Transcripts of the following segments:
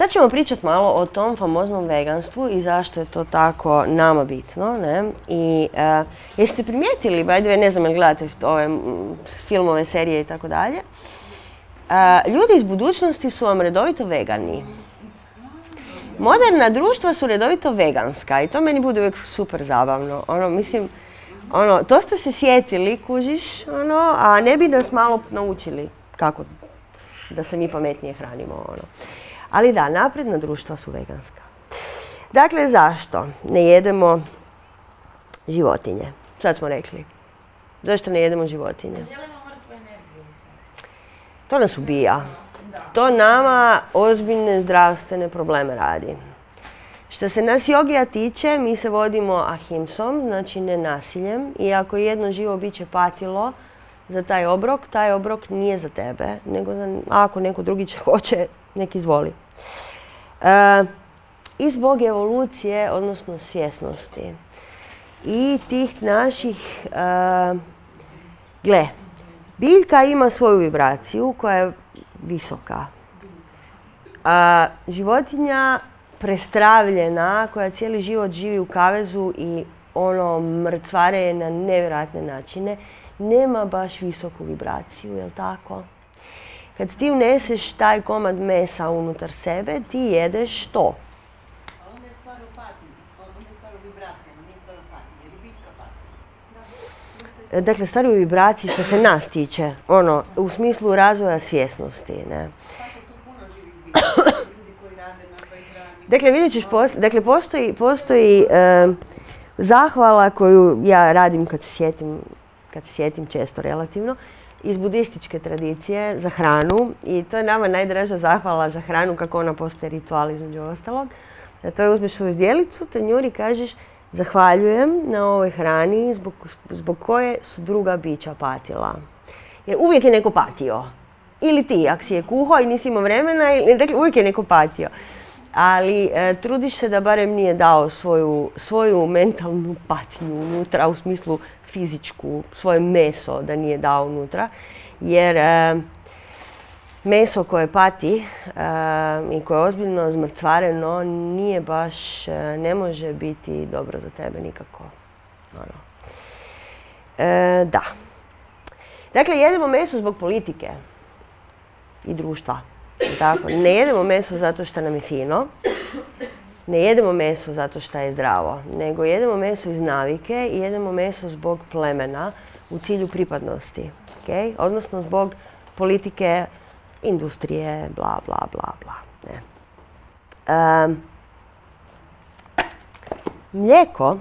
Sad ćemo pričati malo o tom famoznom veganstvu i zašto je to tako nama bitno. Ne? I uh, jeste primijetili, by ne znam jel gledate ove filmove, serije i tako dalje, ljudi iz budućnosti su vam redovito vegani. Moderna društva su redovito veganska i to meni bude uvijek super zabavno. Ono, mislim, ono, to ste se sjetili, kužiš, ono, a ne bi nas malo naučili kako da se mi pametnije hranimo. Ono. Ali da, napredna društva su veganska. Dakle, zašto ne jedemo životinje? Sad smo rekli. Zašto ne jedemo životinje? To nas ubija. To nama ozbiljne zdravstvene probleme radi. Što se nas jogija tiče, mi se vodimo ahimsom, znači ne nasiljem. I ako jedno živo biće patilo za taj obrok, taj obrok nije za tebe, nego za, ako neko drugi će hoće, nek izvoli. E, I zbog evolucije, odnosno svjesnosti. I tih naših, e, gle, biljka ima svoju vibraciju koja je visoka. A, životinja prestravljena koja cijeli život živi u kavezu i ono mrcvare je na nevjerojatne načine, nema baš visoku vibraciju, jel tako? Kad ti uneseš taj komad mesa unutar sebe, ti jedeš to. Dakle, stvari u vibraciji što se nas tiče, ono, u smislu razvoja svjesnosti, ne. Dakle, vidjet ćeš, dakle, postoji, postoji zahvala koju ja radim kad se sjetim, kad se sjetim često relativno, iz budističke tradicije za hranu i to je nama najdraža zahvala za hranu kako ona postoje ritual između ostalog. Da to je uzmeš svoju zdjelicu, te njuri kažeš zahvaljujem na ovoj hrani zbog, zbog koje su druga bića patila. Jer uvijek je neko patio. Ili ti, ako si je kuho i nisi imao vremena, ili, dakle uvijek je neko patio. Ali e, trudiš se da barem nije dao svoju, svoju mentalnu patnju unutra, u smislu fizičku, svoje meso da nije dao unutra. Jer e, meso koje pati i koje je ozbiljno zmrtvareno nije baš, e, ne može biti dobro za tebe nikako. Ono. Da. Dakle, jedemo meso zbog politike i društva. Ne jedemo meso zato što nam je fino, ne jedemo meso zato što je zdravo, nego jedemo meso iz navike i jedemo meso zbog plemena u cilju pripadnosti. Okay? Odnosno zbog politike industrije, bla, bla, bla, bla. Ne. mlijeko.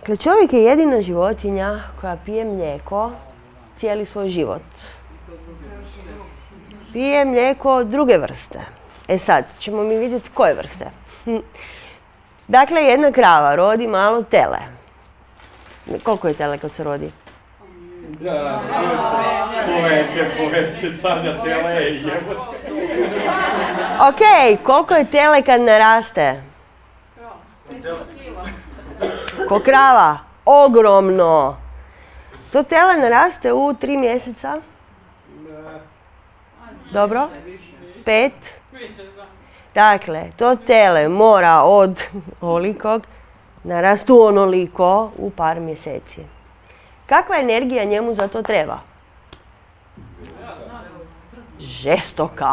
Dakle, čovjek je jedina životinja koja pije mlijeko cijeli svoj život. Pije mlijeko druge vrste. E sad, ćemo mi vidjeti koje vrste. Hm. Dakle, jedna krava rodi malo tele. Koliko je tele kad se rodi? Da, poveće, poveće, sanja tele i Ok, koliko je tele kad naraste? Ko krava? Ogromno. To tele naraste u tri mjeseca? Dobro? Pet? Dakle, to tele mora od ovolikog narastu onoliko u par mjeseci. Kakva energija njemu za to treba? Žestoka,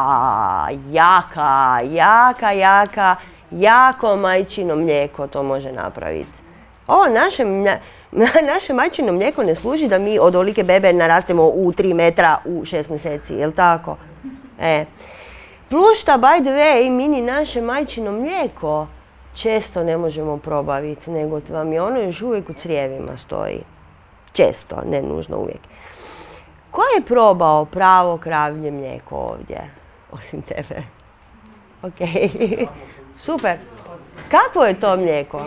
jaka, jaka, jaka, jako majčino mlijeko to može napraviti. Ovo naše, naše majčino mlijeko ne služi da mi od olike bebe narastemo u 3 metra u 6 mjeseci, jel tako? E. Plus šta, by the way, mi ni naše majčino mlijeko često ne možemo probaviti, nego vam je ono još uvijek u crijevima stoji. Često, ne nužno uvijek. Ko je probao pravo kravlje mlijeko ovdje? Osim tebe. Ok. Super. Kakvo je to mlijeko?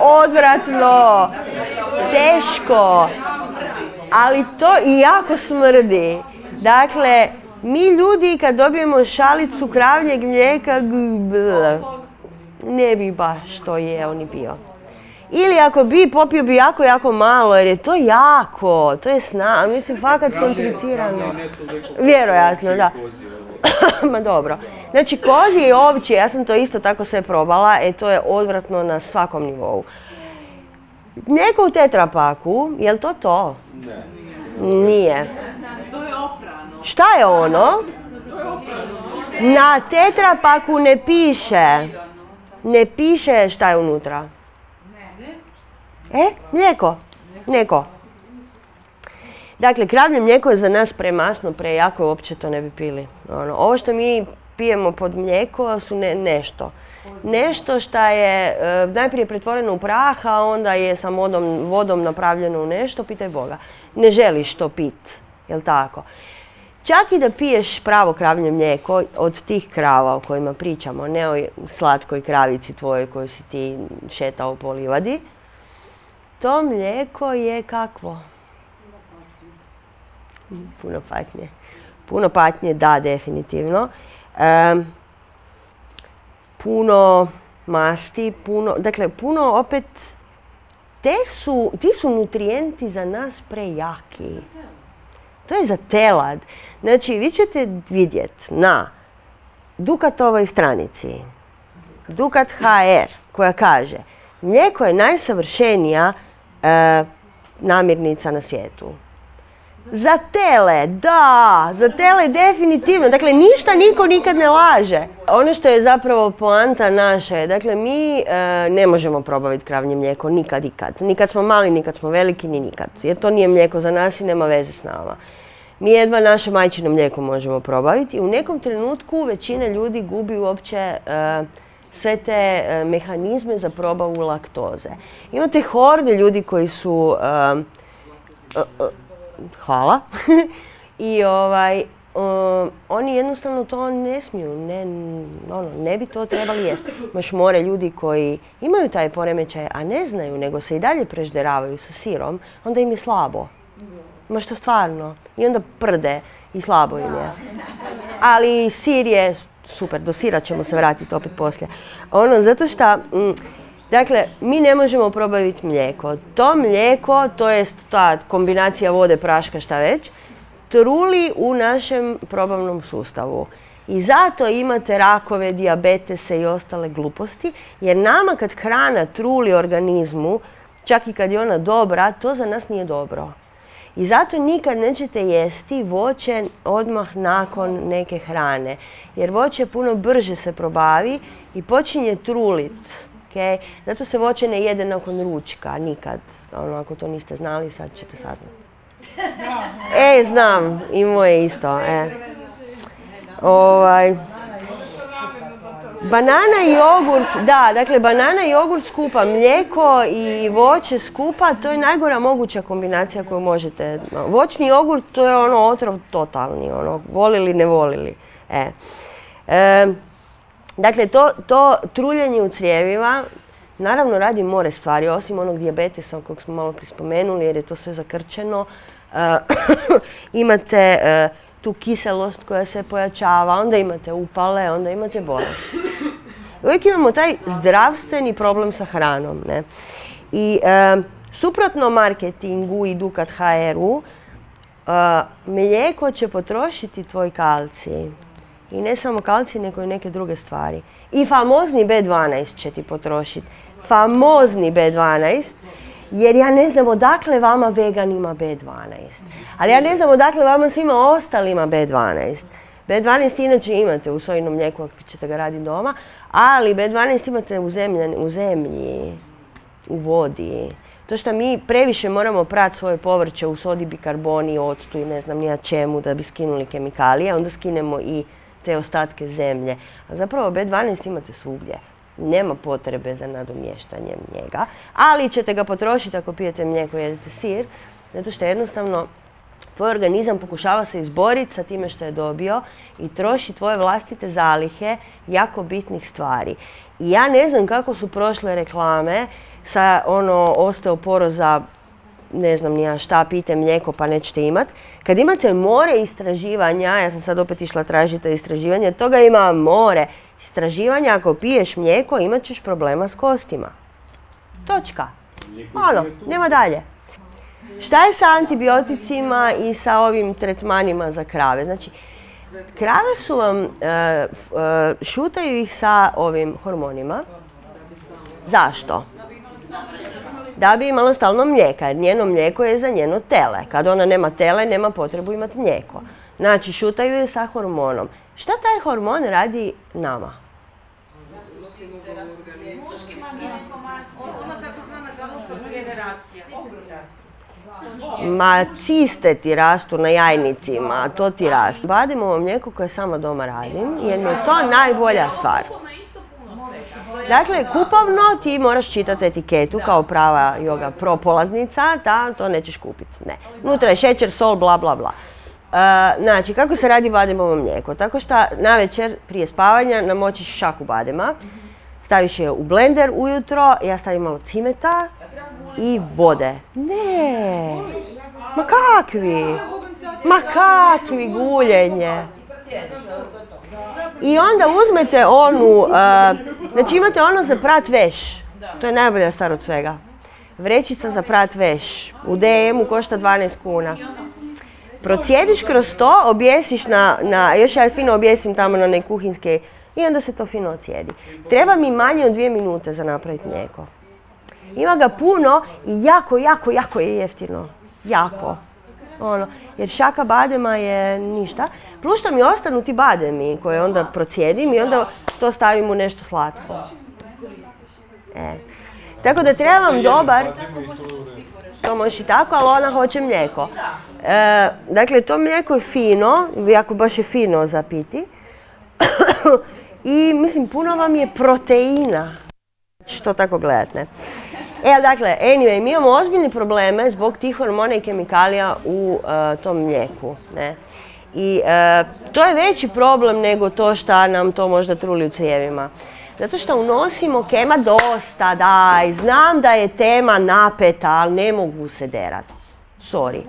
Odvratno. Teško. Ali to i jako smrdi. Dakle, mi ljudi kad dobijemo šalicu kravljeg mlijeka, ne bi baš to je on bio. Ili ako bi, popio bi jako, jako malo, jer je to jako, to je sna, mislim, fakat komplicirano. Vjerojatno, da. Ma dobro. Znači, kozi i ovči, ja sam to isto tako sve probala, e to je odvratno na svakom nivou. Neko u tetrapaku, je li to to? Ne. Nije. To je oprano. Šta je ono? Na tetrapaku ne piše. Ne piše šta je unutra. E, mlijeko. Mlijeko. Dakle, kravlje mlijeko je za nas premasno, prejako i uopće to ne bi pili. Ono, ovo što mi pijemo pod mlijeko su nešto. Nešto što je e, najprije pretvoreno u prah, a onda je sa vodom napravljeno u nešto, pitaj Boga. Ne želiš to pit, jel tako? Čak i da piješ pravo kravlje mlijeko od tih krava o kojima pričamo, ne o slatkoj kravici tvojoj koju si ti šetao po livadi, to mlijeko je kakvo? Puno patnje. Puno patnje, da, definitivno. Puno masti, puno, dakle, puno opet, te su, ti su nutrijenti za nas prejaki. To je za telad. Znači, vi ćete vidjeti na Dukatovoj stranici, Dukat HR, koja kaže, mlijeko je najsavršenija e, namirnica na svijetu. Za tele, da, za tele definitivno. Dakle, ništa niko nikad ne laže. Ono što je zapravo poanta naša je, dakle, mi e, ne možemo probaviti kravnje mlijeko nikad ikad. Nikad smo mali, nikad smo veliki, ni nikad. Jer to nije mlijeko za nas i nema veze s nama. Mi jedva naše majčino mlijeko možemo probaviti i u nekom trenutku većina ljudi gubi uopće e, sve te e, mehanizme za probavu laktoze. Imate horde ljudi koji su... Hvala. I ovaj, oni jednostavno to ne smiju, ne, ono, ne bi to trebali jesti. Imaš more ljudi koji imaju taj poremećaj, a ne znaju, nego se i dalje prežderavaju sa sirom, onda im je slabo. Ma što stvarno. I onda prde i slabo im je. Ali sir je super, do sira ćemo se vratiti opet poslije. Ono, zato što, mm, dakle, mi ne možemo probaviti mlijeko. To mlijeko, to jest ta kombinacija vode, praška, šta već, truli u našem probavnom sustavu. I zato imate rakove, dijabetese i ostale gluposti, jer nama kad hrana truli organizmu, čak i kad je ona dobra, to za nas nije dobro. I zato nikad nećete jesti voće odmah nakon neke hrane. Jer voće puno brže se probavi i počinje trulit. Zato se voće ne jede nakon ručka, nikad. Ono, ako to niste znali, sad ćete saznati. E, znam, i moje isto. E. Ovaj. Banana i jogurt, da, dakle banana i jogurt skupa, mlijeko i voće skupa, to je najgora moguća kombinacija koju možete. Voćni jogurt to je ono otrov totalni, ono, volili, ne volili. E. E, dakle, to, to truljenje u crijevima, naravno radi more stvari, osim onog dijabetesa kojeg smo malo prispomenuli jer je to sve zakrčeno. E, imate e, tu kiselost koja se pojačava, onda imate upale, onda imate bolest. Uvijek imamo taj zdravstveni problem sa hranom. I e, suprotno marketingu i Dukat HR-u, mlijeko će potrošiti tvoj kalcij. I ne samo kalcij, nego i neke druge stvari. I famozni B12 će ti potrošiti. Famozni B12 jer ja ne znam odakle vama vegan ima B12. Ali ja ne znam odakle vama svima ostalima B12. B12 inače imate u sojinom mlijeku ako ćete ga raditi doma, ali B12 imate u, u zemlji, u vodi. To što mi previše moramo prati svoje povrće u sodi bikarboni, octu i ne znam nija čemu da bi skinuli kemikalije, onda skinemo i te ostatke zemlje. Zapravo B12 imate svugdje nema potrebe za nadomještanjem njega, ali ćete ga potrošiti ako pijete mlijeko i jedete sir, zato što jednostavno tvoj organizam pokušava se izboriti sa time što je dobio i troši tvoje vlastite zalihe jako bitnih stvari. I ja ne znam kako su prošle reklame sa ono osteoporoza, ne znam nija šta, pijte mlijeko pa nećete imat. Kad imate more istraživanja, ja sam sad opet išla tražiti istraživanje, toga ima more istraživanja, ako piješ mlijeko imat ćeš problema s kostima. Točka. Ono, nema dalje. Šta je sa antibioticima i sa ovim tretmanima za krave? Znači, krave su vam, e, e, šutaju ih sa ovim hormonima. Zašto? Da bi imalo stalno mlijeka, jer njeno mlijeko je za njeno tele. Kad ona nema tele, nema potrebu imati mlijeko. Znači, šutaju je sa hormonom. Šta taj hormon radi nama? Ma ciste ti rastu na jajnicima, to ti rastu. Vadim ovo mlijeko koje sama doma radim jer mi je to najbolja stvar. Dakle, kupovno ti moraš čitati etiketu kao prava yoga pro polaznica, da, to nećeš kupiti. Ne. Unutra je šećer, sol, bla, bla, bla. E, znači, kako se radi bademovo mlijeko? Tako što na večer prije spavanja namočiš šaku badema, staviš je u blender ujutro, ja stavim malo cimeta i vode. Ne, ma kakvi, ma kakvi guljenje. I onda uzmete onu, uh, znači imate ono za prat veš. To je najbolja stvar od svega. Vrećica za prat veš. U DM-u košta 12 kuna. Procijediš kroz to, objesiš na, još ja fino objesim tamo na neke kuhinske i onda se to fino ocijedi. Treba mi manje od dvije minute za napraviti mlijeko. Ima ga puno i jako, jako, jako je jeftino. Jako. Ono, jer šaka badema je ništa. Plus što mi ostanu ti bademi koje onda procijedim i onda to stavim u nešto slatko. E. Tako da trebam dobar, to možeš i tako, ali ona hoće mlijeko. E, dakle, to mlijeko je fino, jako baš je fino za piti. I mislim, puno vam je proteina. Što tako gledate. E, dakle, anyway, mi imamo ozbiljne probleme zbog tih hormona i kemikalija u uh, tom mlijeku. Ne? I uh, to je veći problem nego to što nam to možda truli u cijevima. Zato što unosimo kema dosta, daj, znam da je tema napeta, ali ne mogu se derat. Sorry.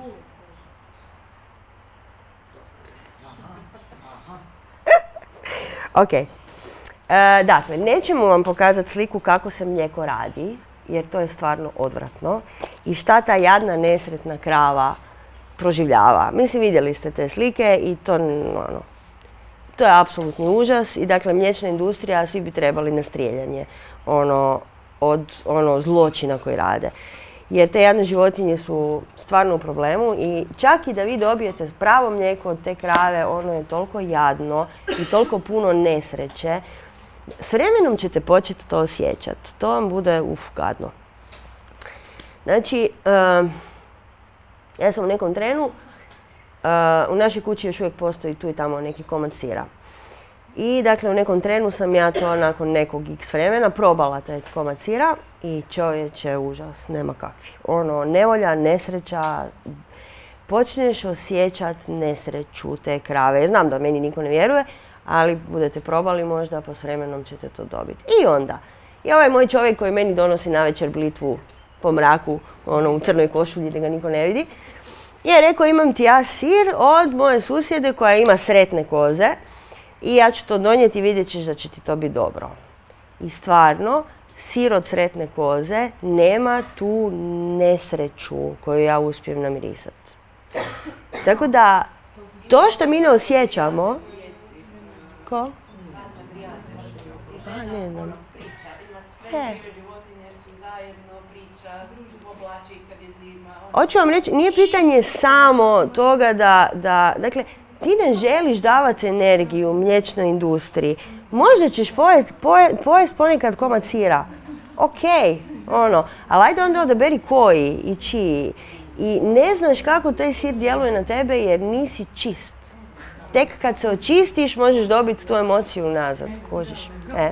ok. Uh, dakle, nećemo vam pokazati sliku kako se mlijeko radi, jer to je stvarno odvratno. I šta ta jadna nesretna krava proživljava. Mislim, vidjeli ste te slike i to, ono, to je apsolutni užas. I dakle, mliječna industrija, svi bi trebali na strijeljanje ono, od ono, zločina koji rade. Jer te jadne životinje su stvarno u problemu i čak i da vi dobijete pravo mlijeko od te krave, ono je toliko jadno i toliko puno nesreće s vremenom ćete početi to osjećati. To vam bude uf, gadno. Znači, ja sam u nekom trenu, u našoj kući još uvijek postoji tu i tamo neki komad sira. I dakle u nekom trenu sam ja to nakon nekog x vremena probala taj komad sira i čovječe užas, nema kakvi. Ono, nevolja, nesreća, počneš osjećati nesreću te krave. Znam da meni niko ne vjeruje, ali budete probali možda, pa s vremenom ćete to dobiti. I onda, i ovaj moj čovjek koji meni donosi na večer blitvu po mraku, ono u crnoj košulji da ga niko ne vidi, je rekao imam ti ja sir od moje susjede koja ima sretne koze i ja ću to donijeti i vidjet ćeš da će ti to biti dobro. I stvarno, sir od sretne koze nema tu nesreću koju ja uspijem namirisati. Tako da, to što mi ne osjećamo, ko? A, ne znam. E. Hoću vam reći, nije pitanje samo toga da, da, dakle, ti ne želiš davati energiju mliječnoj industriji. Možda ćeš pojesti pojest ponekad komad sira. Ok, ono, ali ajde onda odaberi koji i čiji. I ne znaš kako taj sir djeluje na tebe jer nisi čist tek kad se očistiš možeš dobiti tu emociju nazad, kužiš. E.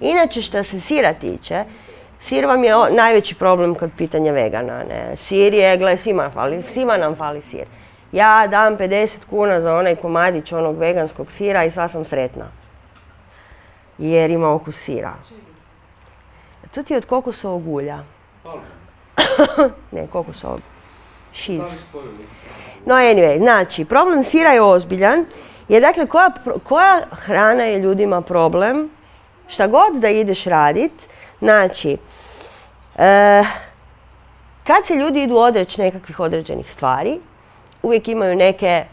Inače što se sira tiče, sir vam je najveći problem kod pitanja vegana. Ne? Sir je, gle, svima, fali, svima nam fali sir. Ja dam 50 kuna za onaj komadić onog veganskog sira i sva sam sretna. Jer ima okus sira. To ti je od kokosovog ulja. ne, kokosovog. Šiz. No anyway, znači, problem sira je ozbiljan. Je dakle, koja, koja hrana je ljudima problem? Šta god da ideš radit, znači, E, kad se ljudi idu odreći nekakvih određenih stvari, uvijek imaju neke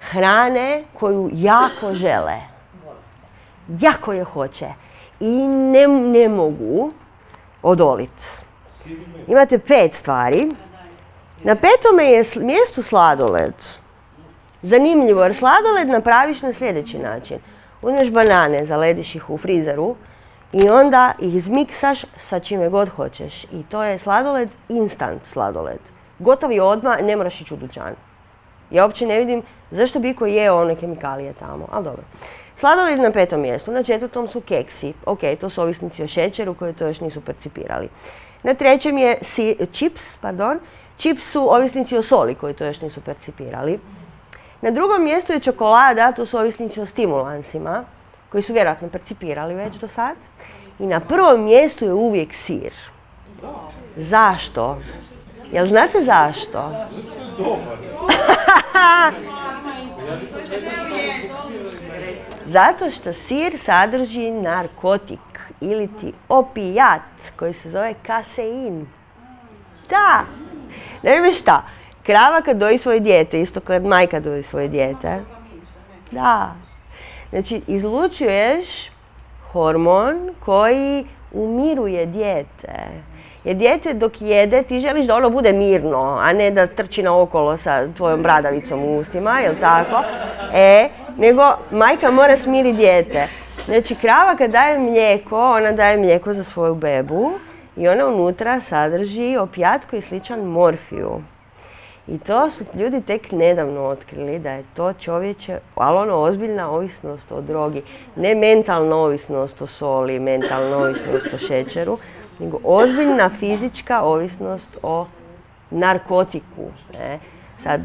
hrane koju jako žele. Jako je hoće. I ne, ne mogu odoliti. Imate pet stvari. Na petome je mjestu sladoled. Zanimljivo, jer sladoled napraviš na sljedeći način. Uzmeš banane, zalediš ih u frizeru i onda ih zmiksaš sa čime god hoćeš. I to je sladoled, instant sladoled. Gotovi odmah, ne moraš ići u dućan. Ja uopće ne vidim zašto bi ko jeo one kemikalije tamo, ali dobro. Sladoled na petom mjestu, na četvrtom su keksi. Ok, to su ovisnici o šećeru koji to još nisu percipirali. Na trećem je si, chips, pardon. Chips su ovisnici o soli koji to još nisu percipirali. Na drugom mjestu je čokolada, to su ovisnici o stimulansima koji su vjerojatno percipirali već do sad. I na prvom mjestu je uvijek sir. Zašto? Jel znate zašto? Zato što sir sadrži narkotik ili ti opijat koji se zove kasein. Da! Ne šta, krava kad doji svoje dijete, isto kad majka doji svoje dijete. Da. Znači, izlučuješ hormon koji umiruje dijete. Jer dijete dok jede, ti želiš da ono bude mirno, a ne da trči okolo sa tvojom bradavicom u ustima, jel tako? E, nego majka mora smiriti dijete. Znači, krava kad daje mlijeko, ona daje mlijeko za svoju bebu i ona unutra sadrži opijat koji je sličan morfiju. I to su ljudi tek nedavno otkrili da je to čovječe, ali ono ozbiljna ovisnost o drogi. Ne mentalna ovisnost o soli, mentalna ovisnost o šećeru, nego ozbiljna fizička ovisnost o narkotiku. Sad,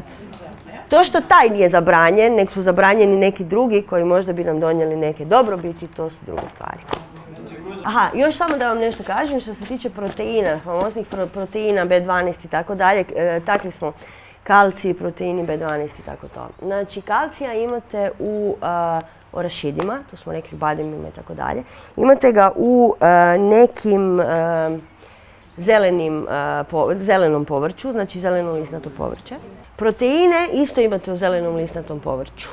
to što taj nije zabranjen, nek su zabranjeni neki drugi koji možda bi nam donijeli neke dobrobiti, to su druge stvari. Aha, još samo da vam nešto kažem što se tiče proteina, famoznih proteina B12 i tako dalje, e, takli smo kalciji, proteini B12 i tako to. Znači, kalcija imate u orašidima, to smo rekli bademima i tako dalje. Imate ga u nekim zelenom povrću, znači zeleno lisnato povrće. Proteine isto imate u zelenom lisnatom povrću.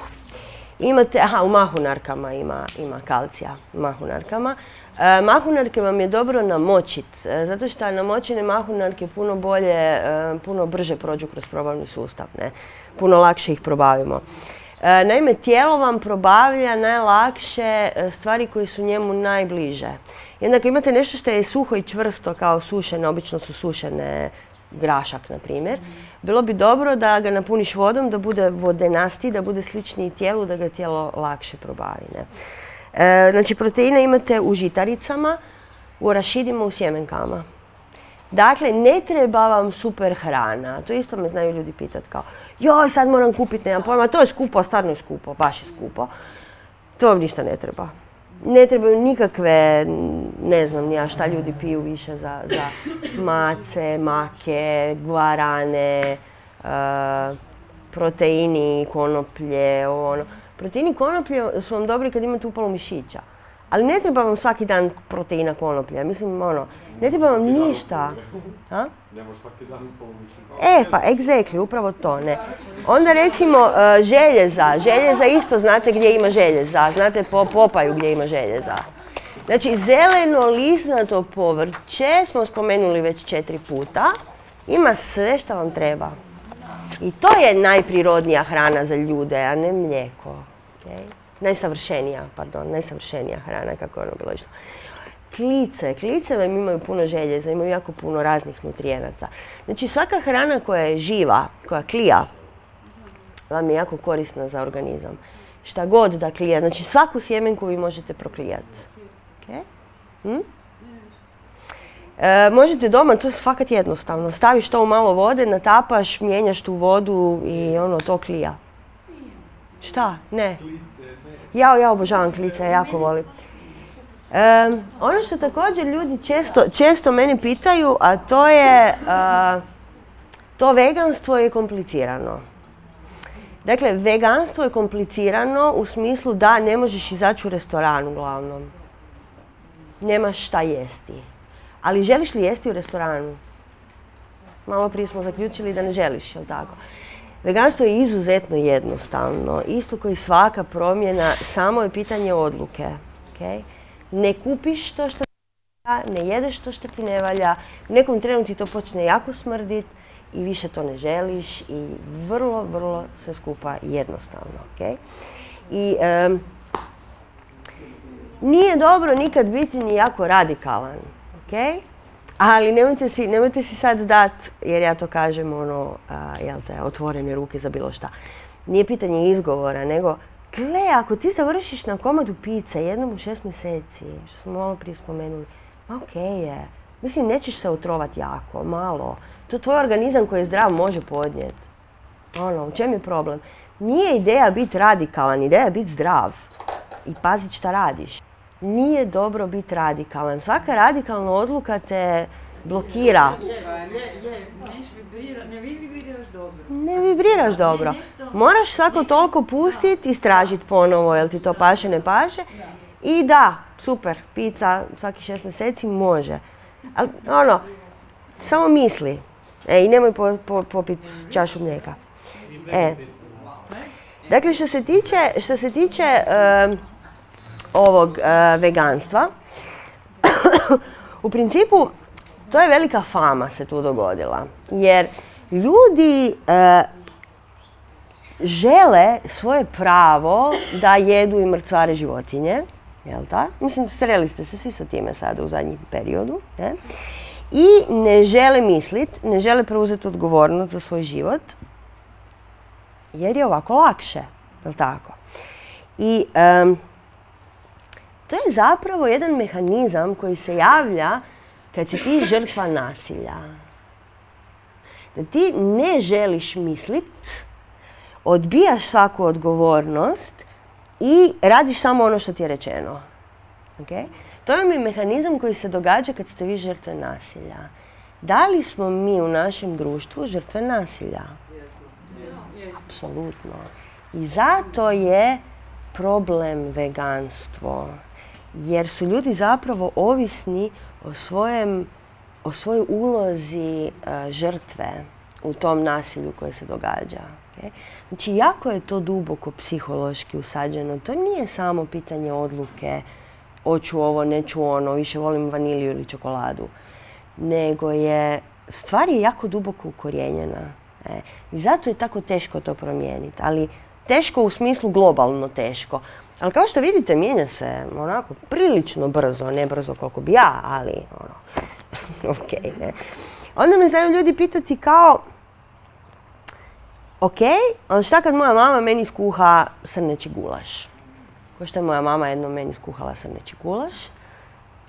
Imate, aha, u mahunarkama ima, ima kalcija, mahunarkama. E, mahunarke vam je dobro namočit, e, zato što namočene mahunarke puno bolje, e, puno brže prođu kroz probavni sustav, ne? Puno lakše ih probavimo. Naime, tijelo vam probavlja najlakše stvari koje su njemu najbliže. Jednako imate nešto što je suho i čvrsto kao sušene, obično su sušene grašak, na primjer. Bilo bi dobro da ga napuniš vodom, da bude vodenasti, da bude sličniji tijelu, da ga tijelo lakše probavi. E, znači, proteine imate u žitaricama, u rašidima, u sjemenkama. Dakle, ne treba vam super hrana. To isto me znaju ljudi pitati kao, joj, sad moram kupiti, nemam pojma, to je skupo, stvarno je skupo, baš je skupo. To vam ništa ne treba. Ne trebaju nikakve, ne znam nija šta ljudi piju više za, za mace, make, guarane, e, proteini, konoplje, ono. Proteini konoplje su vam dobri kad imate upalu mišića. Ali ne treba vam svaki dan proteina konoplja. Mislim, ono, ne treba vam ništa. A? svaki dan E, pa, exactly, upravo to, ne. Onda recimo e, željeza. Željeza isto znate gdje ima željeza. Znate po popaju gdje ima željeza. Znači, zeleno lisnato povrće smo spomenuli već četiri puta. Ima sve što vam treba. I to je najprirodnija hrana za ljude, a ne mlijeko. Najsavršenija, pardon, najsavršenija hrana, kako je ono bilo išlo. Klice, klice vam imaju puno željeza, imaju jako puno raznih nutrijenata. Znači svaka hrana koja je živa, koja klija, vam je jako korisna za organizam. Šta god da klija, znači svaku sjemenku vi možete proklijati. Hm? E, možete doma, to je fakat jednostavno. Staviš to u malo vode, natapaš, mijenjaš tu vodu i ono, to klija. Šta? Ne. Ja, ja obožavam klice, ja jako volim. E, ono što također ljudi često, često meni pitaju, a to je, to veganstvo je komplicirano. Dakle, veganstvo je komplicirano u smislu da ne možeš izaći u restoran uglavnom. Nemaš šta jesti Ali želiš li jesti u restoranu? Malo prije smo zaključili da ne želiš, jel tako? Veganstvo je izuzetno jednostavno. Isto koji svaka promjena, samo je pitanje odluke. Okay? Ne kupiš to što ti ne valja, ne jedeš to što ti ne valja, u nekom trenu ti to počne jako smrdit i više to ne želiš i vrlo, vrlo sve skupa jednostavno. I nije dobro nikad biti ni jako radikalan. Okay? Ali nemojte si, nemojte sad dat, jer ja to kažem ono, jel te, otvorene ruke za bilo šta. Nije pitanje izgovora, nego gle, ako ti završiš na komadu pice jednom u šest mjeseci, što smo malo prije spomenuli, ma okej je. Mislim, nećeš se otrovati jako, malo. To tvoj organizam koji je zdrav može podnijeti. Ono, u čem je problem? Nije ideja biti radikalan, ideja je biti zdrav i paziti šta radiš nije dobro biti radikalan. Svaka radikalna odluka te blokira. Ne vibriraš dobro. Moraš svako toliko pustiti, istražiti ponovo jel ti to paše, ne paše. I da, super, pizza svaki šest mjeseci može. Ali ono, samo misli. E, i nemoj popiti čašu mlijeka. E. Dakle, što se tiče, što se tiče ovog e, veganstva. u principu, to je velika fama se tu dogodila. Jer ljudi e, žele svoje pravo da jedu i mrcvare životinje. Jel ta? Mislim, sreli ste se svi sa time sada u zadnjem periodu. I ne žele misliti, ne žele preuzeti odgovornost za svoj život. Jer je ovako lakše. Jel tako? I to je zapravo jedan mehanizam koji se javlja kad si ti žrtva nasilja. Da ti ne želiš mislit, odbijaš svaku odgovornost i radiš samo ono što ti je rečeno. Okay? To je mehanizam koji se događa kad ste vi žrtve nasilja. Da li smo mi u našem društvu žrtve nasilja? Apsolutno. I zato je problem veganstvo jer su ljudi zapravo ovisni o, svojem, o svojoj ulozi e, žrtve u tom nasilju koje se događa. Znači, jako je to duboko psihološki usađeno. To nije samo pitanje odluke, hoću ovo, neću ono, više volim vaniliju ili čokoladu. Nego je, stvar je jako duboko ukorijenjena. E. I zato je tako teško to promijeniti. Ali teško u smislu globalno teško. Ali kao što vidite, mijenja se onako prilično brzo, ne brzo koliko bi ja, ali ono, ok, ne. Onda me znaju ljudi pitati kao, ok, ali šta kad moja mama meni skuha srneći gulaš? Ko što je moja mama jednom meni skuhala srneći gulaš,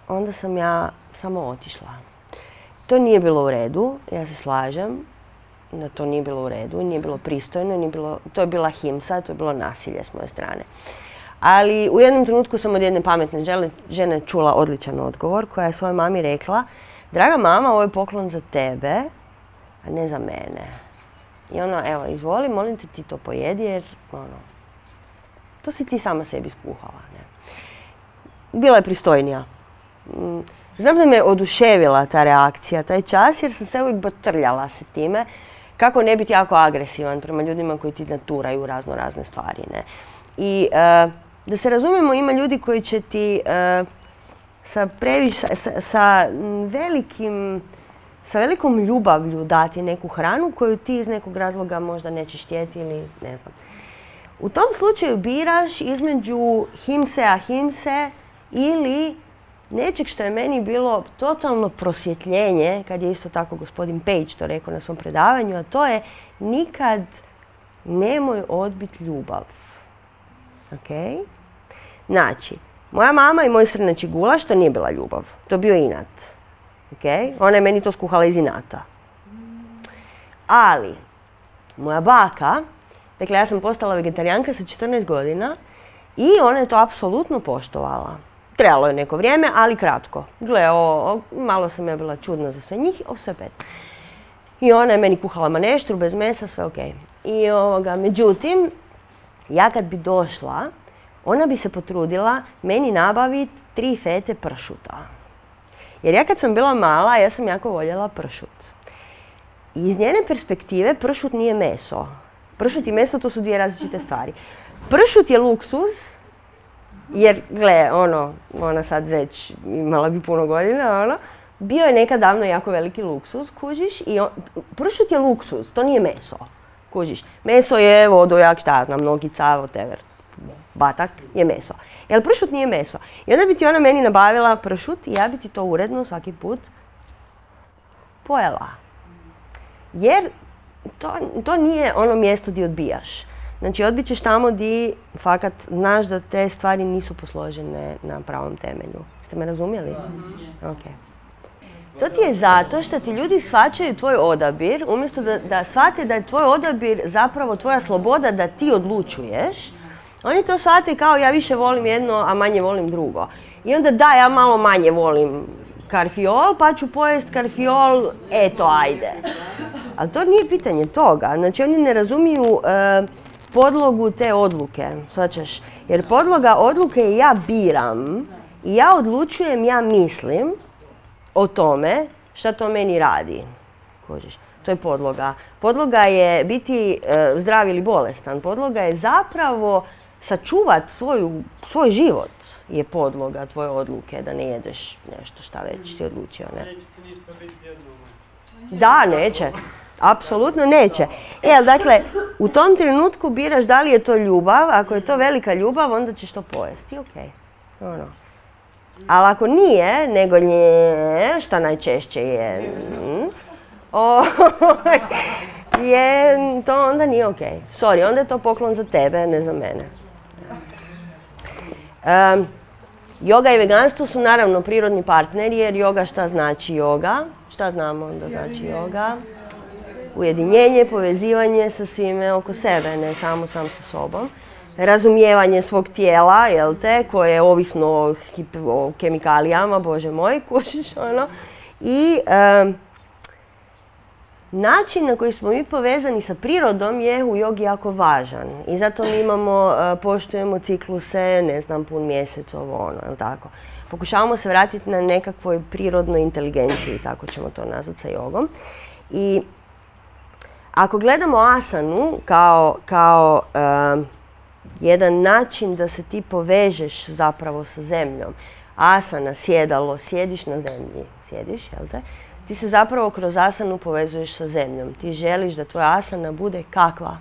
onda sam ja samo otišla. To nije bilo u redu, ja se slažem, da to nije bilo u redu, nije bilo pristojno, nije bilo, to je bila himsa, to je bilo nasilje s moje strane. Ali u jednom trenutku sam od jedne pametne žene čula odličan odgovor koja je svojoj mami rekla Draga mama, ovo je poklon za tebe, a ne za mene. I ono, evo, izvoli, molim te ti to pojedi jer, ono, to si ti sama sebi skuhala. Ne? Bila je pristojnija. Mm, znam da me oduševila ta reakcija, taj čas, jer sam se uvijek batrljala se time kako ne biti jako agresivan prema ljudima koji ti naturaju razno razne stvari. Ne? I e, da se razumijemo, ima ljudi koji će ti e, sa, sa, velikim, sa velikom ljubavlju dati neku hranu koju ti iz nekog razloga možda nećeš htjeti ili ne znam. U tom slučaju biraš između himse a himse ili nečeg što je meni bilo totalno prosvjetljenje, kad je isto tako gospodin Page to rekao na svom predavanju, a to je nikad nemoj odbiti ljubav. Ok? Znači, moja mama i moj srneći gulaš, to nije bila ljubav. To je bio inat. Ona je meni to skuhala iz inata. Ali, moja baka, dakle ja sam postala vegetarijanka sa 14 godina i ona je to apsolutno poštovala. Trebalo je neko vrijeme, ali kratko. Gle, malo sam ja bila čudna za sve njih, o sve pet. I ona je meni kuhala maneštru bez mesa, sve ok. I ovoga, međutim, ja kad bi došla ona bi se potrudila meni nabaviti tri fete pršuta. Jer ja kad sam bila mala, ja sam jako voljela pršut. I iz njene perspektive pršut nije meso. Pršut i meso to su dvije različite stvari. Pršut je luksuz, jer gle, ono, ona sad već imala bi puno godina, ono, bio je nekad davno jako veliki luksuz, kužiš, i on, pršut je luksuz, to nije meso, kužiš. Meso je vodojak, šta znam, nogica, whatever, batak je meso. Jel pršut nije meso? I onda bi ti ona meni nabavila pršut i ja bi ti to uredno svaki put pojela. Jer to, to nije ono mjesto gdje odbijaš. Znači odbit ćeš tamo gdje fakat znaš da te stvari nisu posložene na pravom temelju. Ste me razumjeli? Ok. To ti je zato što ti ljudi shvaćaju tvoj odabir, umjesto da, da shvate da je tvoj odabir zapravo tvoja sloboda da ti odlučuješ, oni to shvate kao ja više volim jedno, a manje volim drugo. I onda da, ja malo manje volim karfiol, pa ću pojest karfiol, eto, ajde. Ali to nije pitanje toga. Znači, oni ne razumiju e, podlogu te odluke, shvaćaš? Jer podloga odluke je ja biram i ja odlučujem, ja mislim o tome šta to meni radi. Kužiš? To je podloga. Podloga je biti e, zdrav ili bolestan. Podloga je zapravo sačuvat svoju, svoj život je podloga tvoje odluke da ne jedeš nešto šta već si odlučio. Ne? Neće ti ništa biti Da, neće. Apsolutno neće. E, dakle, u tom trenutku biraš da li je to ljubav. Ako je to velika ljubav, onda ćeš to pojesti. Ok. Ono. Ali ako nije, nego nje, šta najčešće je, mm, o, je, to onda nije ok. Sorry, onda je to poklon za tebe, ne za mene. Um, Yoga i veganstvo su naravno prirodni partneri jer yoga šta znači yoga? Šta znamo da znači yoga? Ujedinjenje, povezivanje sa svime oko sebe, ne samo sam sa sobom. Razumijevanje svog tijela, jel te, koje je ovisno o kemikalijama, bože moj, kušiš ono. I um, Način na koji smo mi povezani sa prirodom je u jogi jako važan i zato mi imamo, e, poštujemo cikluse, ne znam, pun mjesec, ovo ono, tako. Pokušavamo se vratiti na nekakvoj prirodnoj inteligenciji, tako ćemo to nazvati sa jogom. I ako gledamo asanu kao, kao e, jedan način da se ti povežeš zapravo sa zemljom, asana, sjedalo, sjediš na zemlji, sjediš, jel te? ti se zapravo kroz asanu povezuješ sa zemljom. Ti želiš da tvoja asana bude kakva?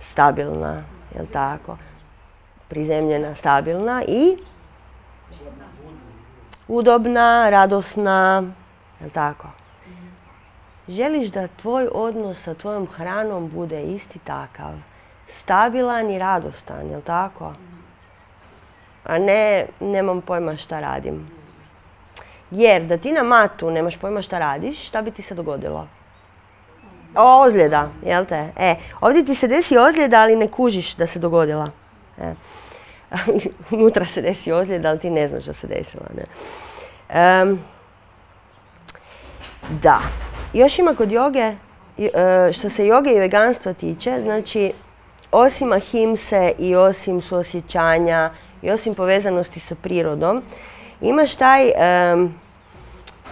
Stabilna, jel tako? Prizemljena, stabilna i udobna, radosna, jel tako? Želiš da tvoj odnos sa tvojom hranom bude isti takav, stabilan i radostan, jel tako? a ne nemam pojma šta radim. Jer da ti na matu nemaš pojma šta radiš, šta bi ti se dogodilo? O, ozljeda, jel te? E, ovdje ti se desi ozljeda, ali ne kužiš da se dogodila. E. Unutra se desi ozljeda, ali ti ne znaš da se desila. Ne? Em, da. Još ima kod joge, e, što se joge i veganstva tiče, znači, osim ahimse i osim suosjećanja i osim povezanosti sa prirodom, imaš taj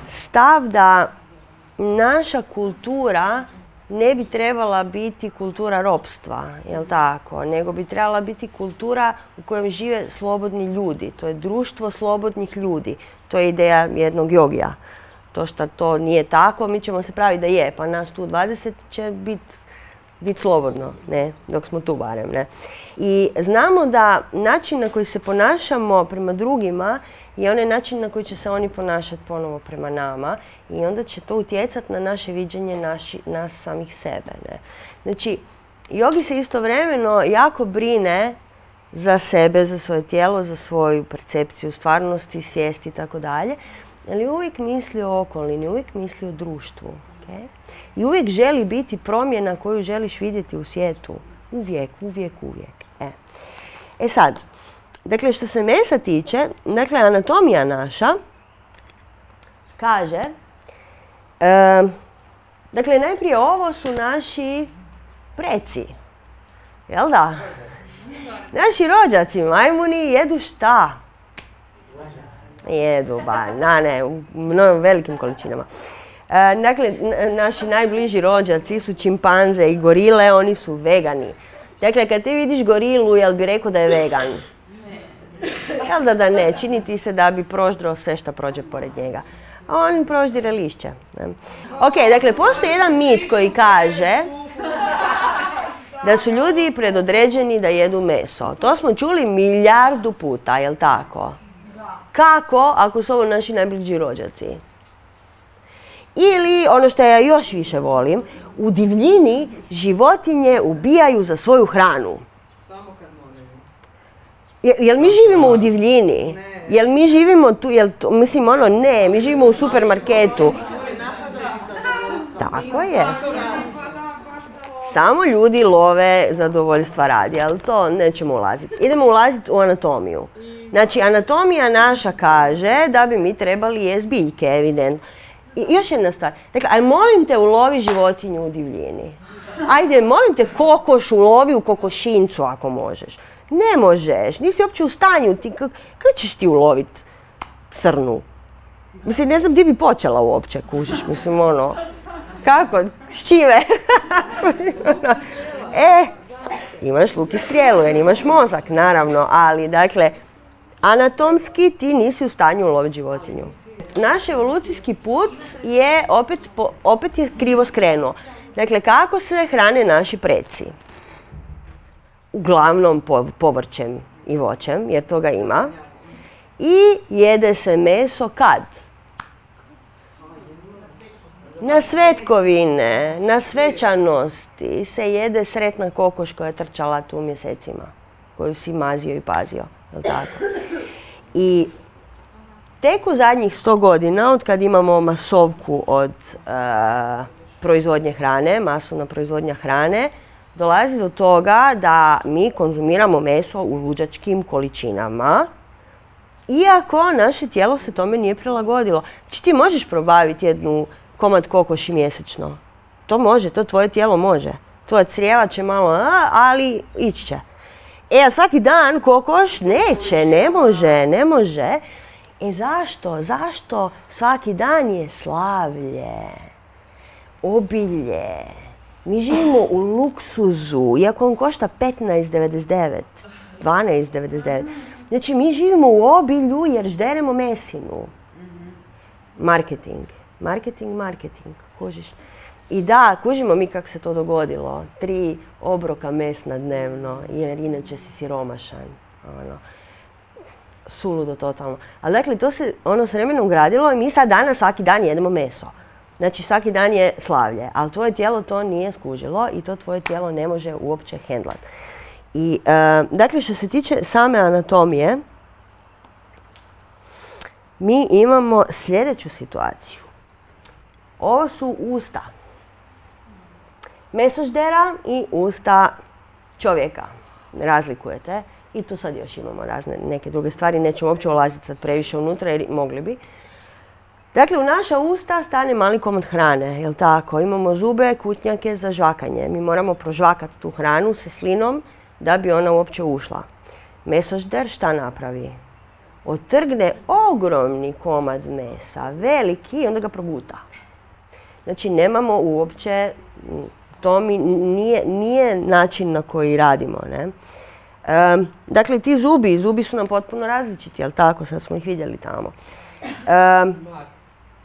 stav da naša kultura ne bi trebala biti kultura ropstva, jel tako? Nego bi trebala biti kultura u kojem žive slobodni ljudi. To je društvo slobodnih ljudi. To je ideja jednog jogija. To što to nije tako, mi ćemo se praviti da je, pa nas tu 20 će biti bit slobodno, ne, dok smo tu barem, ne. I znamo da način na koji se ponašamo prema drugima je onaj način na koji će se oni ponašati ponovo prema nama i onda će to utjecati na naše viđenje naši, nas samih sebe. Ne? Znači, jogi se istovremeno jako brine za sebe, za svoje tijelo, za svoju percepciju stvarnosti, svijesti i tako dalje, ali uvijek misli o okolini, uvijek misli o društvu. Okay? I uvijek želi biti promjena koju želiš vidjeti u svijetu. Uvijek, uvijek, uvijek. E, e sad, dakle što se mesa tiče, dakle anatomija naša kaže, e, dakle najprije ovo su naši preci. Jel da? Naši rođaci majmuni jedu šta? Jedu banane u mnogo velikim količinama. E, dakle, naši najbliži rođaci su čimpanze i gorile, oni su vegani. Dakle, kad ti vidiš gorilu, jel bi rekao da je vegan? Jel da da ne, čini ti se da bi proždro sve što prođe pored njega. A on proždire lišće. Ok, dakle, postoji jedan mit koji kaže da su ljudi predodređeni da jedu meso. To smo čuli milijardu puta, jel tako? Kako ako su ovo naši najbliži rođaci? Ili, ono što ja još više volim, u divljini životinje ubijaju za svoju hranu. Samo kad. Jel, mi živimo u divljini? Ne. Jel mi živimo tu, jel to, mislim ono, ne, mi živimo u supermarketu. Tako je. Samo ljudi love zadovoljstva radi, ali to nećemo ulaziti. Idemo ulaziti u anatomiju. Znači, anatomija naša kaže da bi mi trebali jest biljke, evidentno. I još jedna stvar. Dakle, aj molim te ulovi životinju u divljini. Ajde, molim te kokoš ulovi u kokošincu ako možeš. Ne možeš, nisi uopće u stanju. Ti, kako ćeš ti ulovit srnu? Mislim, ne znam gdje bi počela uopće, kužiš. Mislim, ono, kako, s čime? e, imaš luk i strijelu jer imaš mozak, naravno, ali dakle, anatomski ti nisi u stanju uloviti životinju. Naš evolucijski put je opet, opet je krivo skrenuo. Dakle, kako se hrane naši preci? Uglavnom povrćem i voćem, jer toga ima. I jede se meso kad? Na svetkovine, na svečanosti se jede sretna kokoš koja je trčala tu mjesecima. Koju si mazio i pazio. Tako? I tek u zadnjih sto godina, od kad imamo masovku od e, proizvodnje hrane, masovna proizvodnja hrane, dolazi do toga da mi konzumiramo meso u luđačkim količinama, iako naše tijelo se tome nije prilagodilo. Znači ti možeš probaviti jednu komad kokoši mjesečno. To može, to tvoje tijelo može. Tvoja crijeva će malo, ali ići će. E, a svaki dan kokoš neće, ne može, ne može. E zašto? Zašto svaki dan je slavlje, obilje. Mi živimo u luksuzu, iako on košta 15,99, 12,99. Znači mi živimo u obilju jer žderemo mesinu. Marketing, marketing, marketing, kužiš. I da, kužimo mi kako se to dogodilo. Tri obroka mesna dnevno, jer inače si siromašan. Ono, suludo totalno. Ali dakle, to se ono s vremenom gradilo i mi sad danas svaki dan jedemo meso. Znači svaki dan je slavlje, ali tvoje tijelo to nije skužilo i to tvoje tijelo ne može uopće hendlat. I e, dakle, što se tiče same anatomije, mi imamo sljedeću situaciju. Ovo su usta mesoždera i usta čovjeka. Razlikujete. I tu sad još imamo razne neke druge stvari. Nećemo uopće ulaziti sad previše unutra jer mogli bi. Dakle, u naša usta stane mali komad hrane, jel tako? Imamo zube, kutnjake za žvakanje. Mi moramo prožvakati tu hranu sa slinom da bi ona uopće ušla. Mesožder šta napravi? Otrgne ogromni komad mesa, veliki, i onda ga proguta. Znači, nemamo uopće to mi nije, nije način na koji radimo. Ne? dakle, ti zubi, zubi su nam potpuno različiti, jel tako? Sad smo ih vidjeli tamo. Um,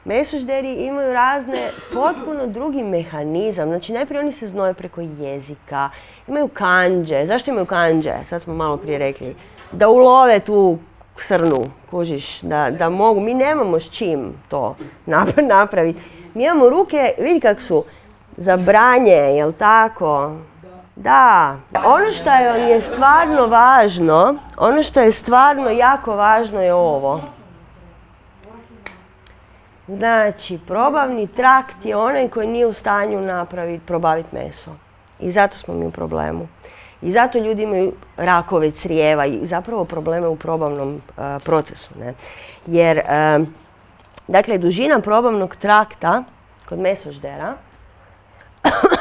mesožderi imaju razne, potpuno drugi mehanizam. Znači, najprije oni se znoje preko jezika, imaju kanđe. Zašto imaju kanđe? Sad smo malo prije rekli. Da ulove tu srnu, kužiš, da, da mogu. Mi nemamo s čim to napraviti. Mi imamo ruke, vidi kako su, za branje, jel tako? Da. Ono što je, je stvarno važno, ono što je stvarno jako važno je ovo. Znači, probavni trakt je onaj koji nije u stanju napraviti, probaviti meso. I zato smo mi u problemu. I zato ljudi imaju rakove crijeva i zapravo probleme u probavnom e, procesu. Ne? Jer, e, dakle, dužina probavnog trakta kod mesoždera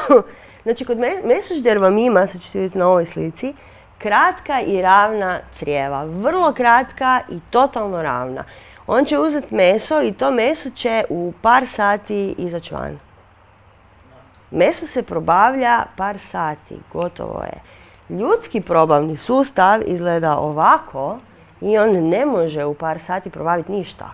znači, kod mesožder vam ima, sad ćete vidjeti na ovoj slici, kratka i ravna crijeva. Vrlo kratka i totalno ravna. On će uzeti meso i to meso će u par sati izaći van. Meso se probavlja par sati, gotovo je. Ljudski probavni sustav izgleda ovako i on ne može u par sati probaviti ništa.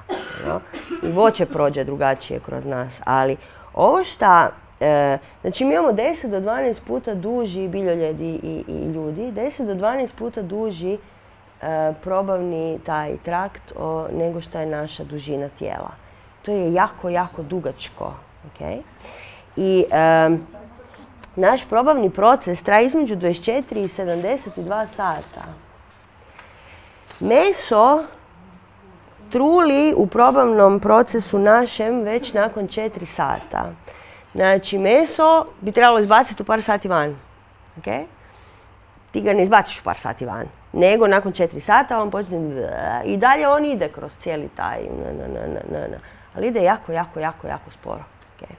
I voće prođe drugačije kroz nas, ali ovo šta, e, znači mi imamo 10 do 12 puta duži biljoljedi i, i ljudi, 10 do 12 puta duži e, probavni taj trakt o, nego što je naša dužina tijela. To je jako, jako dugačko. Okay? I e, naš probavni proces traje između 24 i 72 sata. Meso truli u probavnom procesu našem već nakon 4 sata. Znači, meso bi trebalo izbaciti u par sati van. Okay? Ti ga ne izbaciš u par sati van. Nego nakon 4 sata on počne i dalje on ide kroz cijeli taj ali ide jako, jako, jako, jako sporo. Okay?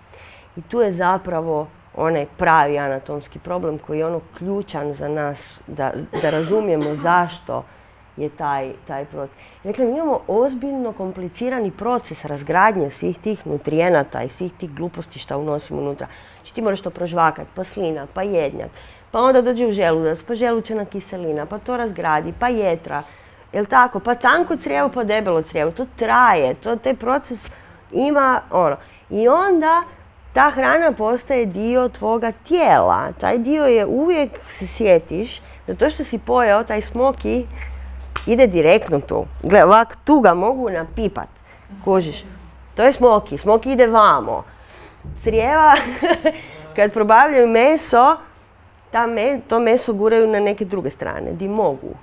I tu je zapravo onaj pravi anatomski problem koji je ono ključan za nas da, da razumijemo zašto je taj, taj proces. Dakle, mi imamo ozbiljno komplicirani proces razgradnje svih tih nutrijenata i svih tih gluposti što unosimo unutra. Znači ti moraš to prožvakati, pa slina, pa jednjak, pa onda dođe u želudac, pa želučana kiselina, pa to razgradi, pa jetra, jel tako, pa tanko crijevo, pa debelo crijevo, to traje, to, taj proces ima ono. I onda ta hrana postaje dio tvoga tijela. Taj dio je uvijek se sjetiš da to što si pojeo, taj smoki, ide direktno tu. Gle, ovak tu ga mogu napipat. Kužiš. To je smoki. Smoki ide vamo. Crijeva, kad probavljaju meso, ta to meso guraju na neke druge strane, di mogu.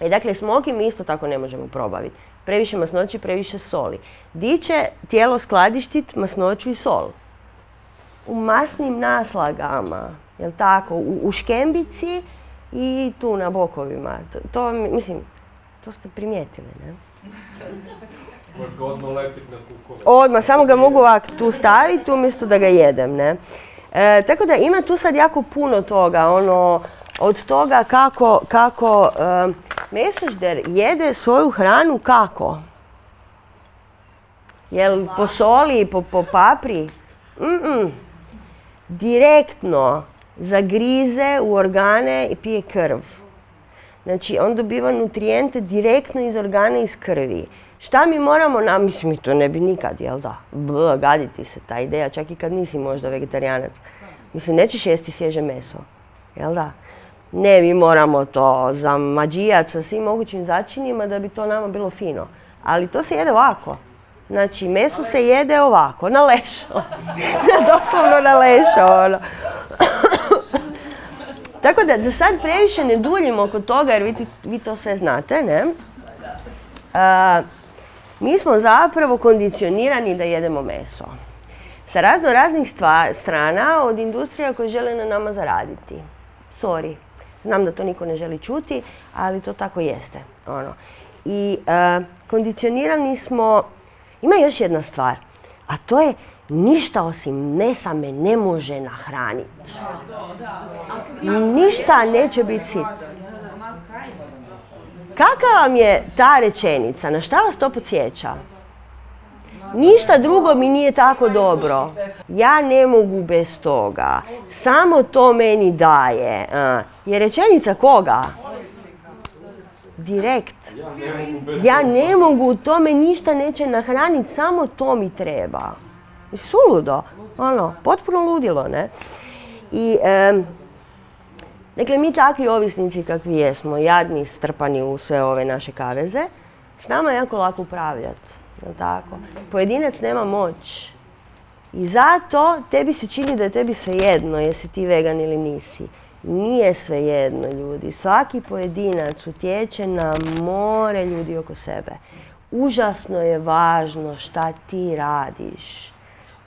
I e, dakle, smoki mi isto tako ne možemo probaviti. Previše masnoći, previše soli. Di će tijelo skladištit masnoću i sol? U masnim naslagama, jel tako? U, u škembici i tu na bokovima. To, to mislim, to ste primijetili, ne? odmah samo ga mogu ovak tu staviti umjesto da ga jedem, ne? E, tako da ima tu sad jako puno toga, ono, od toga kako, kako e, jede svoju hranu kako? Jel po soli, po, po papri? Direktno zagrize u organe i pije krv. Znači, on dobiva nutrijente direktno iz organa iz krvi. Šta mi moramo, na, mislim, mi to ne bi nikad, jel da? Bl, gaditi se ta ideja, čak i kad nisi možda vegetarijanac. Mislim, nećeš jesti svježe meso, jel da? Ne, mi moramo to za mađijac sa svim mogućim začinima da bi to nama bilo fino. Ali to se jede ovako. Znači, meso se jede ovako, na lešo. Doslovno na lešo, ono. Tako da, da sad previše ne duljimo oko toga, jer vi, to sve znate, ne? mi smo zapravo kondicionirani da jedemo meso. Sa razno raznih strana od industrija koje žele na nama zaraditi. Sorry, znam da to niko ne želi čuti, ali to tako jeste. Ono. I kondicionirani smo, ima još jedna stvar, a to je ništa osim mesa me ne može nahraniti. Ništa neće biti sit. Kakva vam je ta rečenica? Na šta vas to podsjeća? Ništa drugo mi nije tako dobro. Ja ne mogu bez toga. Samo to meni daje. Je rečenica koga? Direkt. Ja ne mogu, to me ništa neće nahraniti, samo to mi treba. Suludo, ono, potpuno ludilo, ne? I, dakle, mi takvi ovisnici kakvi jesmo, jadni, strpani u sve ove naše kaveze, s nama je jako lako upravljati, tako? Pojedinac nema moć. I zato tebi se čini da je tebi svejedno jesi ti vegan ili nisi. Nije svejedno ljudi. Svaki pojedinac utječe na more ljudi oko sebe. Užasno je važno šta ti radiš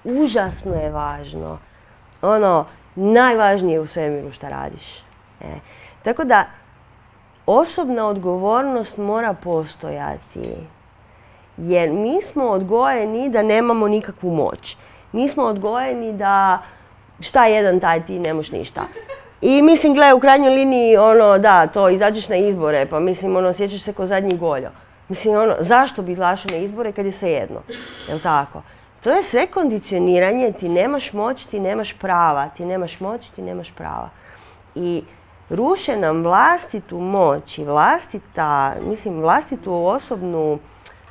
užasno je važno. Ono, najvažnije u svemiru šta radiš. E. Tako da, osobna odgovornost mora postojati. Jer mi smo odgojeni da nemamo nikakvu moć. Mi smo odgojeni da šta jedan taj ti nemoš ništa. I mislim, gle, u krajnjoj liniji, ono, da, to, izađeš na izbore, pa mislim, ono, sjećaš se ko zadnji goljo. Mislim, ono, zašto bi izlašao na izbore kad je sve jedno? Jel tako? To je sve kondicioniranje, ti nemaš moć, ti nemaš prava, ti nemaš moć, ti nemaš prava. I ruše nam vlastitu moć i vlastita, mislim, vlastitu osobnu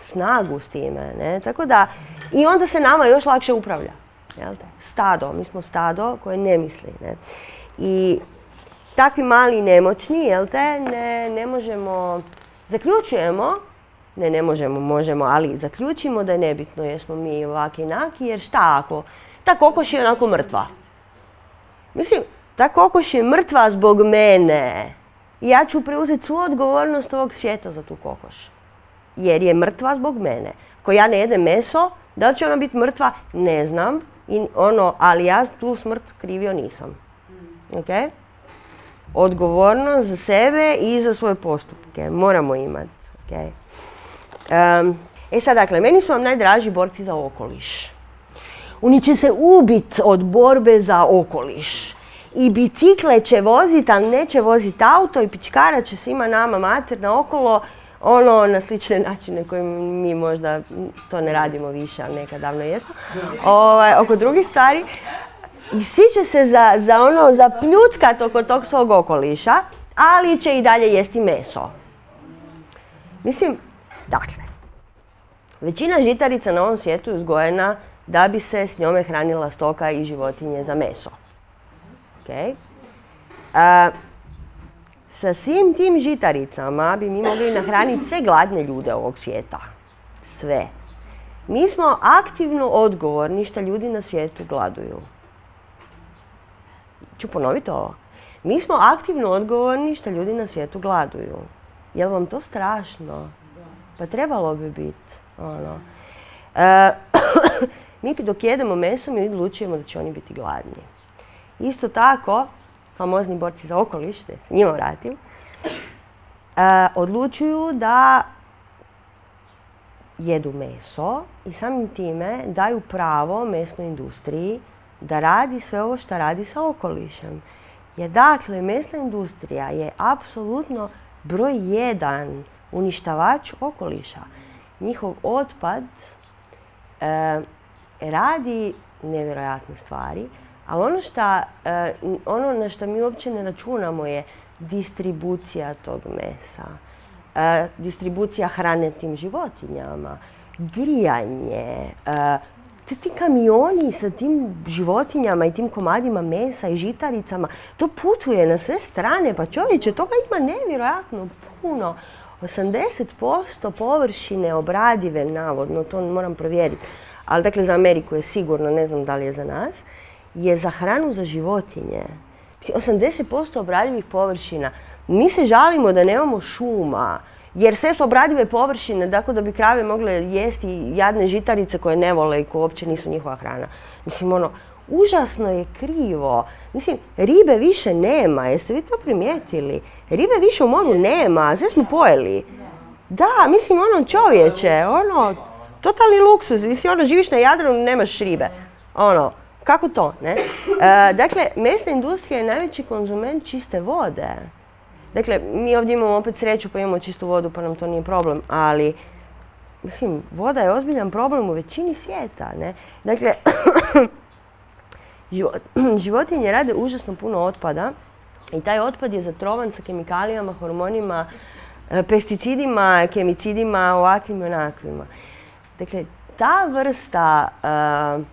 snagu s time, ne? Tako da, i onda se nama još lakše upravlja. Jel te? Stado, mi smo stado koje ne misli, ne? I takvi mali nemoćni, jel te, ne, ne možemo, zaključujemo, ne, ne možemo, možemo, ali zaključimo da je nebitno jesmo mi ovaki i naki, jer šta ako, ta kokoš je onako mrtva. Mislim, ta kokoš je mrtva zbog mene. Ja ću preuzeti svu odgovornost ovog svijeta za tu kokoš. Jer je mrtva zbog mene. Ako ja ne jedem meso, da li će ona biti mrtva? Ne znam. I ono, ali ja tu smrt krivio nisam. Okay? Odgovornost za sebe i za svoje postupke. Moramo imati. Okay? E sad, dakle, meni su vam najdraži borci za okoliš. Oni će se ubiti od borbe za okoliš. I bicikle će voziti, ali neće voziti auto i pičkara će svima nama mater okolo ono na slične načine koje mi možda to ne radimo više, ali nekad davno jesmo, ovaj, oko drugih stvari. I svi će se za, za ono, zapljuckat oko tog svog okoliša, ali će i dalje jesti meso. Mislim, dakle, većina žitarica na ovom svijetu je uzgojena da bi se s njome hranila stoka i životinje za meso. Okay? sa svim tim žitaricama bi mi mogli nahraniti sve gladne ljude ovog svijeta. Sve. Mi smo aktivno odgovorni što ljudi na svijetu gladuju. Ću ponoviti ovo. Mi smo aktivno odgovorni što ljudi na svijetu gladuju. Jel vam to strašno? Pa trebalo bi biti. Ono. E, mi dok jedemo meso mi odlučujemo da će oni biti gladni. Isto tako, famozni borci za okoliš, njima vratim, e, odlučuju da jedu meso i samim time daju pravo mesnoj industriji da radi sve ovo što radi sa okolišem. Jer dakle, mesna industrija je apsolutno broj jedan uništavač okoliša. Njihov otpad e, radi nevjerojatne stvari, ali ono, e, ono na što mi uopće ne računamo je distribucija tog mesa, e, distribucija hrane tim životinjama, grijanje, e, ti, ti kamioni sa tim životinjama i tim komadima mesa i žitaricama, to putuje na sve strane, pa čovječe, toga ima nevjerojatno puno. 80% površine obradive, navodno, to moram provjeriti, ali dakle za Ameriku je sigurno, ne znam da li je za nas, je za hranu za životinje. 80% obradivih površina. Mi se žalimo da nemamo šuma, jer sve su obradive površine, tako da bi krave mogle jesti jadne žitarice koje ne vole i koje uopće nisu njihova hrana. Mislim, ono, užasno je krivo. Mislim, ribe više nema, jeste vi to primijetili? Ribe više u moru nema, sve smo pojeli. Da, mislim, ono, čovječe, ono, totalni luksus. Mislim, ono, živiš na Jadranu, nemaš ribe. Ono, kako to, ne? E, dakle, mesna industrija je najveći konzument čiste vode. Dakle, mi ovdje imamo opet sreću pa imamo čistu vodu pa nam to nije problem, ali mislim, voda je ozbiljan problem u većini svijeta, ne? Dakle, životinje rade užasno puno otpada i taj otpad je zatrovan sa kemikalijama, hormonima, e, pesticidima, kemicidima, ovakvim i onakvima. Dakle, ta vrsta e,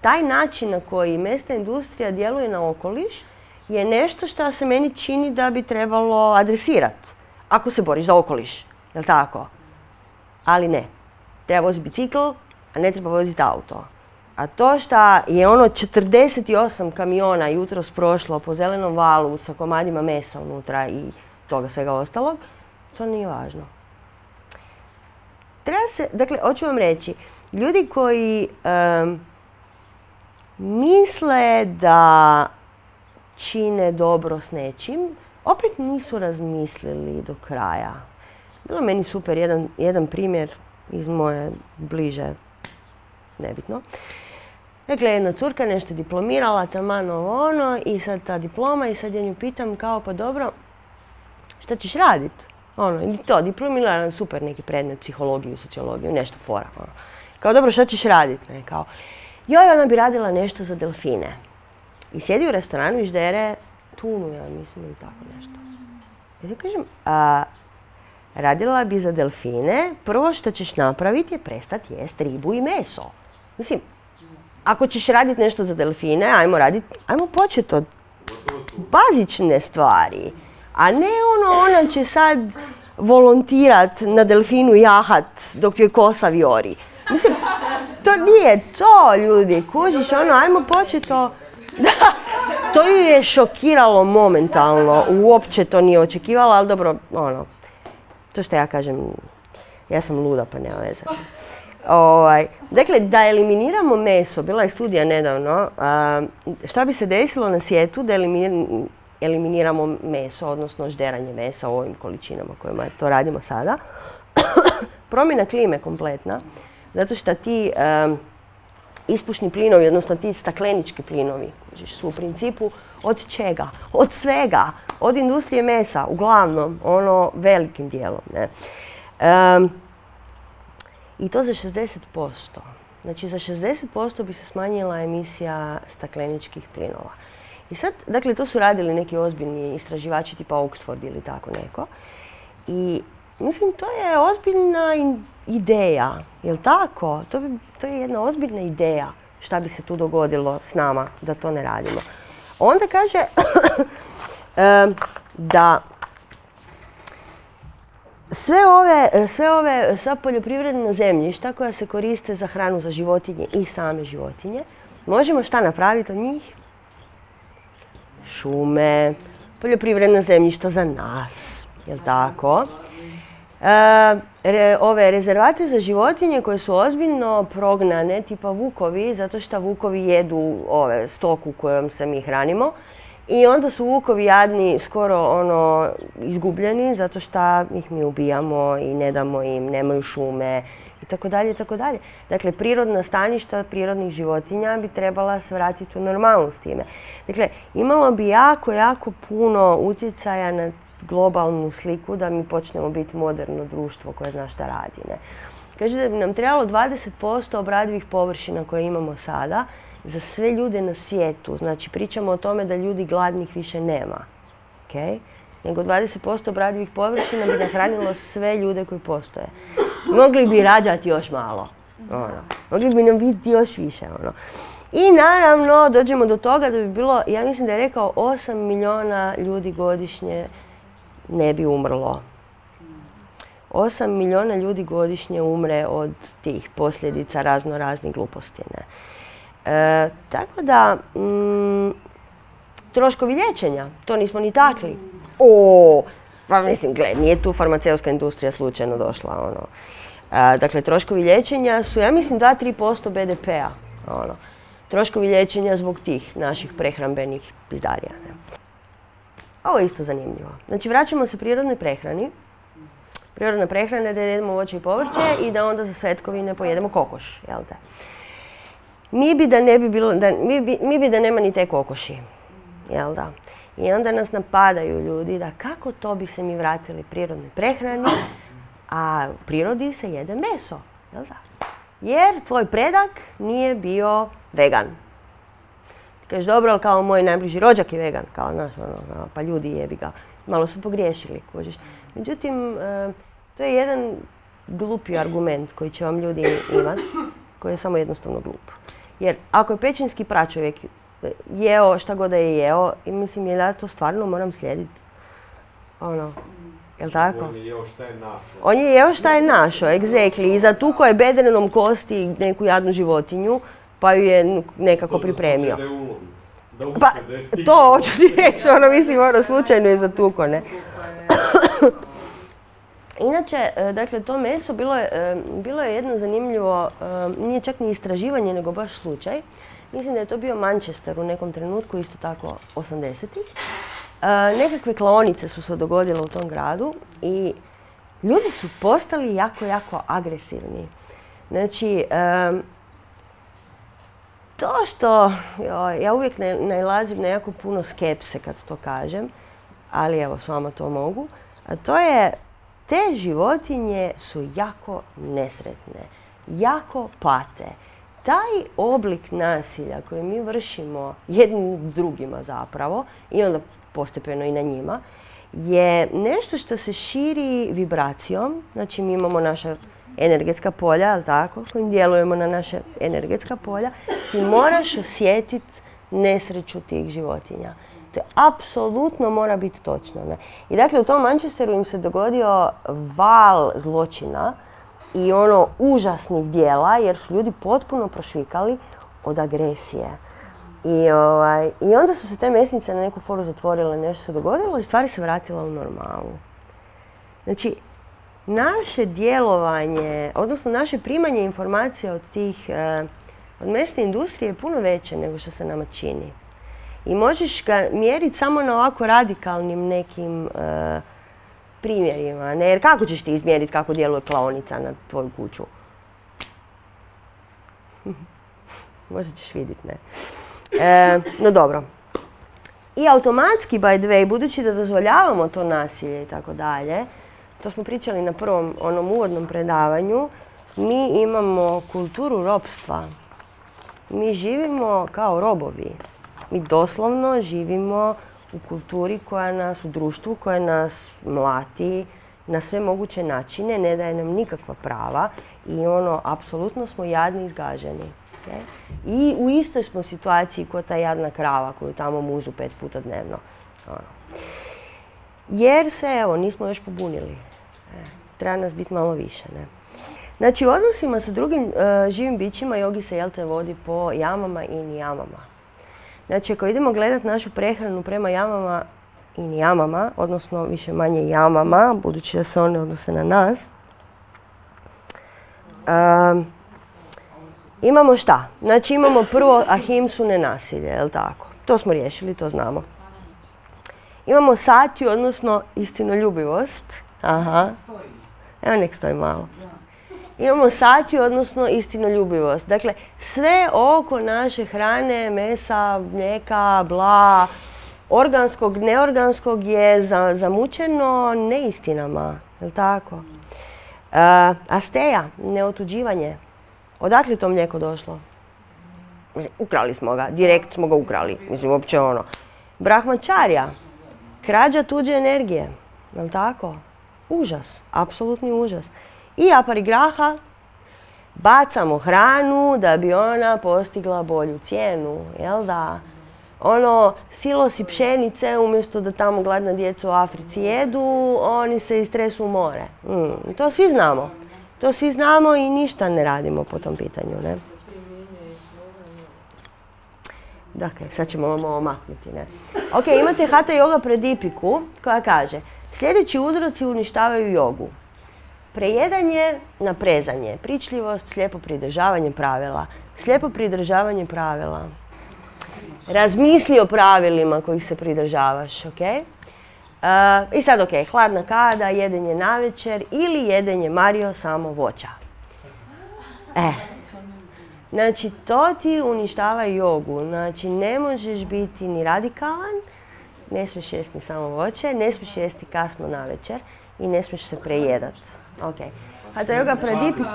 taj način na koji mesna industrija djeluje na okoliš je nešto što se meni čini da bi trebalo adresirati. Ako se boriš za okoliš, je li tako? Ali ne. Treba voziti bicikl, a ne treba voziti auto. A to što je ono 48 kamiona jutros prošlo po zelenom valu sa komadima mesa unutra i toga svega ostalog, to nije važno. Treba se, dakle, hoću vam reći, ljudi koji misle da čine dobro s nečim, opet nisu razmislili do kraja. Bilo meni super jedan, jedan primjer iz moje bliže, nebitno. Dakle, jedna curka nešto diplomirala, taman ovo ono, i sad ta diploma, i sad ja nju pitam kao, pa dobro, šta ćeš radit? Ono, i to, diplomirala super neki predmet, psihologiju, sociologiju, nešto fora. Ono. Kao, dobro, što ćeš raditi? Ne? Kao, joj, ona bi radila nešto za delfine. I sjedi u restoranu i ždere tunu, ja mislim, ili tako nešto. Ja kažem, a, radila bi za delfine, prvo što ćeš napraviti je prestati jest ribu i meso. Mislim, ako ćeš raditi nešto za delfine, ajmo raditi, ajmo početi od bazične stvari. A ne ono, ona će sad volontirat na delfinu jahat dok joj kosa viori. Mislim, to nije to, ljudi. Kužiš, ono, ajmo početi to... Da, to ju je šokiralo momentalno. Uopće to nije očekivala, ali dobro, ono, to što ja kažem, ja sam luda pa nema veze. Ovaj, dakle, da eliminiramo meso, bila je studija nedavno, šta bi se desilo na svijetu da eliminiramo meso, odnosno žderanje mesa u ovim količinama kojima to radimo sada. Promjena klime kompletna, zato što ti ispušni plinovi, odnosno ti staklenički plinovi, su u principu od čega? Od svega. Od industrije mesa, uglavnom, ono velikim dijelom. Ne? I to za 60%. Znači za 60% bi se smanjila emisija stakleničkih plinova. I sad, dakle, to su radili neki ozbiljni istraživači tipa Oxford ili tako neko. I mislim, to je ozbiljna ideja, jel tako? To, bi, to je jedna ozbiljna ideja šta bi se tu dogodilo s nama da to ne radimo. Onda kaže da sve ove, sve ove, sva poljoprivredna zemljišta koja se koriste za hranu za životinje i same životinje, možemo šta napraviti od njih? Šume, poljoprivredna zemljišta za nas, jel tako? E, ove rezervate za životinje koje su ozbiljno prognane, tipa vukovi, zato što vukovi jedu ove stoku kojom se mi hranimo. I onda su vukovi jadni skoro ono izgubljeni zato što ih mi ubijamo i ne damo im, nemaju šume i tako dalje i tako dalje. Dakle, prirodna staništa prirodnih životinja bi trebala se vratiti u normalnu s time. Dakle, imalo bi jako, jako puno utjecaja na globalnu sliku da mi počnemo biti moderno društvo koje zna šta radi. Ne? Kaže da bi nam trebalo 20% obradivih površina koje imamo sada za sve ljude na svijetu. Znači pričamo o tome da ljudi gladnih više nema. Okay? Nego 20% obradivih površina bi nahranilo sve ljude koji postoje. Mogli bi rađati još malo. Ono. Mogli bi nam biti još više. Ono. I naravno dođemo do toga da bi bilo, ja mislim da je rekao 8 milijuna ljudi godišnje ne bi umrlo. 8 milijuna ljudi godišnje umre od tih posljedica razno raznih gluposti. E, tako da, mm, troškovi liječenja, to nismo ni takli. O, pa mislim, gled, nije tu farmaceutska industrija slučajno došla. Ono. E, dakle, troškovi liječenja su, ja mislim, 2-3% BDP-a. Ono. Troškovi liječenja zbog tih naših prehrambenih pizdarija. Ovo je isto zanimljivo. Znači, vraćamo se prirodnoj prehrani. Prirodna prehrana je da jedemo voće i povrće i da onda za svetkovine pojedemo kokoš, jel te? Mi bi da ne bi bilo, da, mi, bi, mi bi da nema ni te kokoši, jel da? I onda nas napadaju ljudi da kako to bi se mi vratili prirodnoj prehrani, a u prirodi se jede meso, jel da? Jer tvoj predak nije bio vegan. Kažeš, dobro, ali kao moj najbliži rođak je vegan, kao, ono, pa ljudi jebi ga. Malo su pogriješili, kužiš. Međutim, e, to je jedan glupi argument koji će vam ljudi imati, koji je samo jednostavno glup. Jer ako je pećinski pračovjek jeo šta god da je jeo, i mislim je da to stvarno moram slijediti. Ono, jel tako? On je jeo šta je našo. On je jeo šta je našo, exactly. I zatuko je bedrenom kosti neku jadnu životinju, pa ju je nekako pripremio. Pa, to hoću ti reći, ono mislim, ono slučajno je zatuko, ne. Inače, e, dakle, to meso bilo je, e, bilo je jedno zanimljivo, e, nije čak ni istraživanje, nego baš slučaj. Mislim da je to bio Manchester u nekom trenutku, isto tako 80-ih. Nekakve klaonice su se dogodile u tom gradu i ljudi su postali jako, jako agresivni. Znači, to što, ja uvijek najlazim na jako puno skepse kad to kažem, ali evo s vama to mogu, to je te životinje su jako nesretne, jako pate. Taj oblik nasilja koji mi vršimo jednim drugima zapravo i onda postepeno i na njima, je nešto što se širi vibracijom. Znači mi imamo naša energetska polja, ali tako, kojim djelujemo na naše energetska polja. I moraš osjetiti nesreću tih životinja. Apsolutno mora biti točno. Ne? I dakle u tom Manchesteru im se dogodio val zločina i ono užasnih dijela jer su ljudi potpuno prošvikali od agresije. I, ovaj, I onda su se te mesnice na neku foru zatvorile, nešto se dogodilo i stvari se vratila u normalu. Znači, naše djelovanje, odnosno naše primanje informacija od tih, eh, od mesne industrije je puno veće nego što se nama čini. I možeš ga mjeriti samo na ovako radikalnim nekim eh, primjerima. Jer kako ćeš ti izmjeriti kako djeluje klaonica na tvoju kuću? Možda ćeš vidjeti, ne? E, no dobro. I automatski, by the way, budući da dozvoljavamo to nasilje i tako dalje, to smo pričali na prvom onom uvodnom predavanju, mi imamo kulturu ropstva. Mi živimo kao robovi. Mi doslovno živimo u kulturi koja nas, u društvu koja nas mlati na sve moguće načine, ne daje nam nikakva prava i ono, apsolutno smo jadni i izgaženi. I u istoj smo situaciji kao ta jadna krava koju tamo muzu pet puta dnevno. Ono. Jer se, evo, nismo još pobunili. E, treba nas biti malo više. Ne? Znači, u odnosima sa drugim e, živim bićima jogi se jel te vodi po jamama i nijamama. Znači, ako idemo gledati našu prehranu prema jamama i nijamama, odnosno više manje jamama, budući da se one odnose na nas, Imamo šta? Znači imamo prvo ahimsu nenasilje, je li tako? To smo riješili, to znamo. Imamo satiju, odnosno istinoljubivost. Aha. Evo nek stoji malo. Imamo satiju, odnosno istinoljubivost. Dakle, sve oko naše hrane, mesa, mlijeka, bla, organskog, neorganskog je zamučeno neistinama. Je li tako? Uh, asteja, neotuđivanje. Odakle to mlijeko došlo? Ukrali smo ga, direkt smo ga ukrali. Mislim, uopće ono. Brahmačarja, krađa tuđe energije. Jel tako? Užas, apsolutni užas. I aparigraha, bacamo hranu da bi ona postigla bolju cijenu, jel da? Ono, silosi pšenice, umjesto da tamo gladna djeca u Africi jedu, oni se istresu u more. Mm, to svi znamo. To svi znamo i ništa ne radimo po tom pitanju, ne? Dakle, sad ćemo ovo maknuti, ne? Ok, imate Hatha Yoga predipiku koja kaže sljedeći uzroci uništavaju jogu. Prejedanje, naprezanje, pričljivost, slijepo pridržavanje pravila. Slijepo pridržavanje pravila. Razmisli o pravilima kojih se pridržavaš, ok? I sad ok, hladna kada, jedenje navečer ili jedenje Mario samo voća. E, znači to ti uništava jogu. Znači ne možeš biti ni radikalan, ne smiješ jesti samo voće, ne smiješ jesti kasno navečer i ne smiješ se prejedat. Ok. A da yoga pradipik...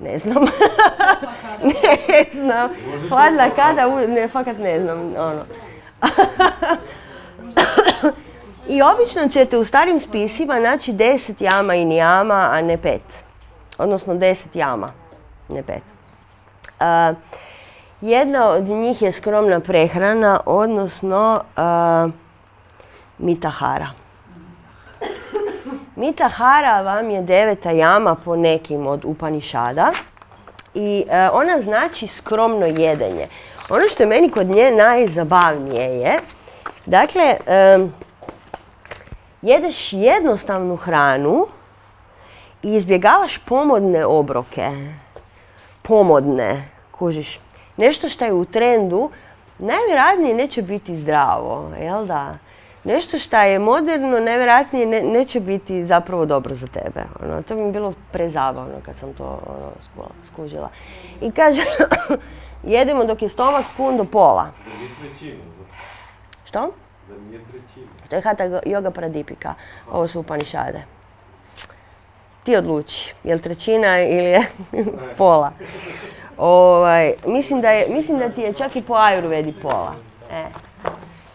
Ne znam. ne znam. Hladna kada, ne, fakat ne znam. Ono. I obično ćete u starim spisima naći deset jama i nijama, a ne pet. Odnosno deset jama, ne pet. jedna od njih je skromna prehrana, odnosno mitahara. Mitahara vam je deveta jama po nekim od Upanišada i ona znači skromno jedenje. Ono što je meni kod nje najzabavnije je, dakle, jedeš jednostavnu hranu i izbjegavaš pomodne obroke. Pomodne, kužiš. Nešto što je u trendu, najvjerojatnije neće biti zdravo, jel da? Nešto što je moderno, najvjerojatnije neće biti zapravo dobro za tebe. Ono, to mi je bilo prezabavno kad sam to ono, skužila. I kaže, jedemo dok je stomak pun do pola. Što? To je Hatha Yoga Pradipika. Ovo su Upanishade. Ti odluči, je li trećina ili je pola. Ovaj, mislim, da ti je čak i po ajurvedi pola. E.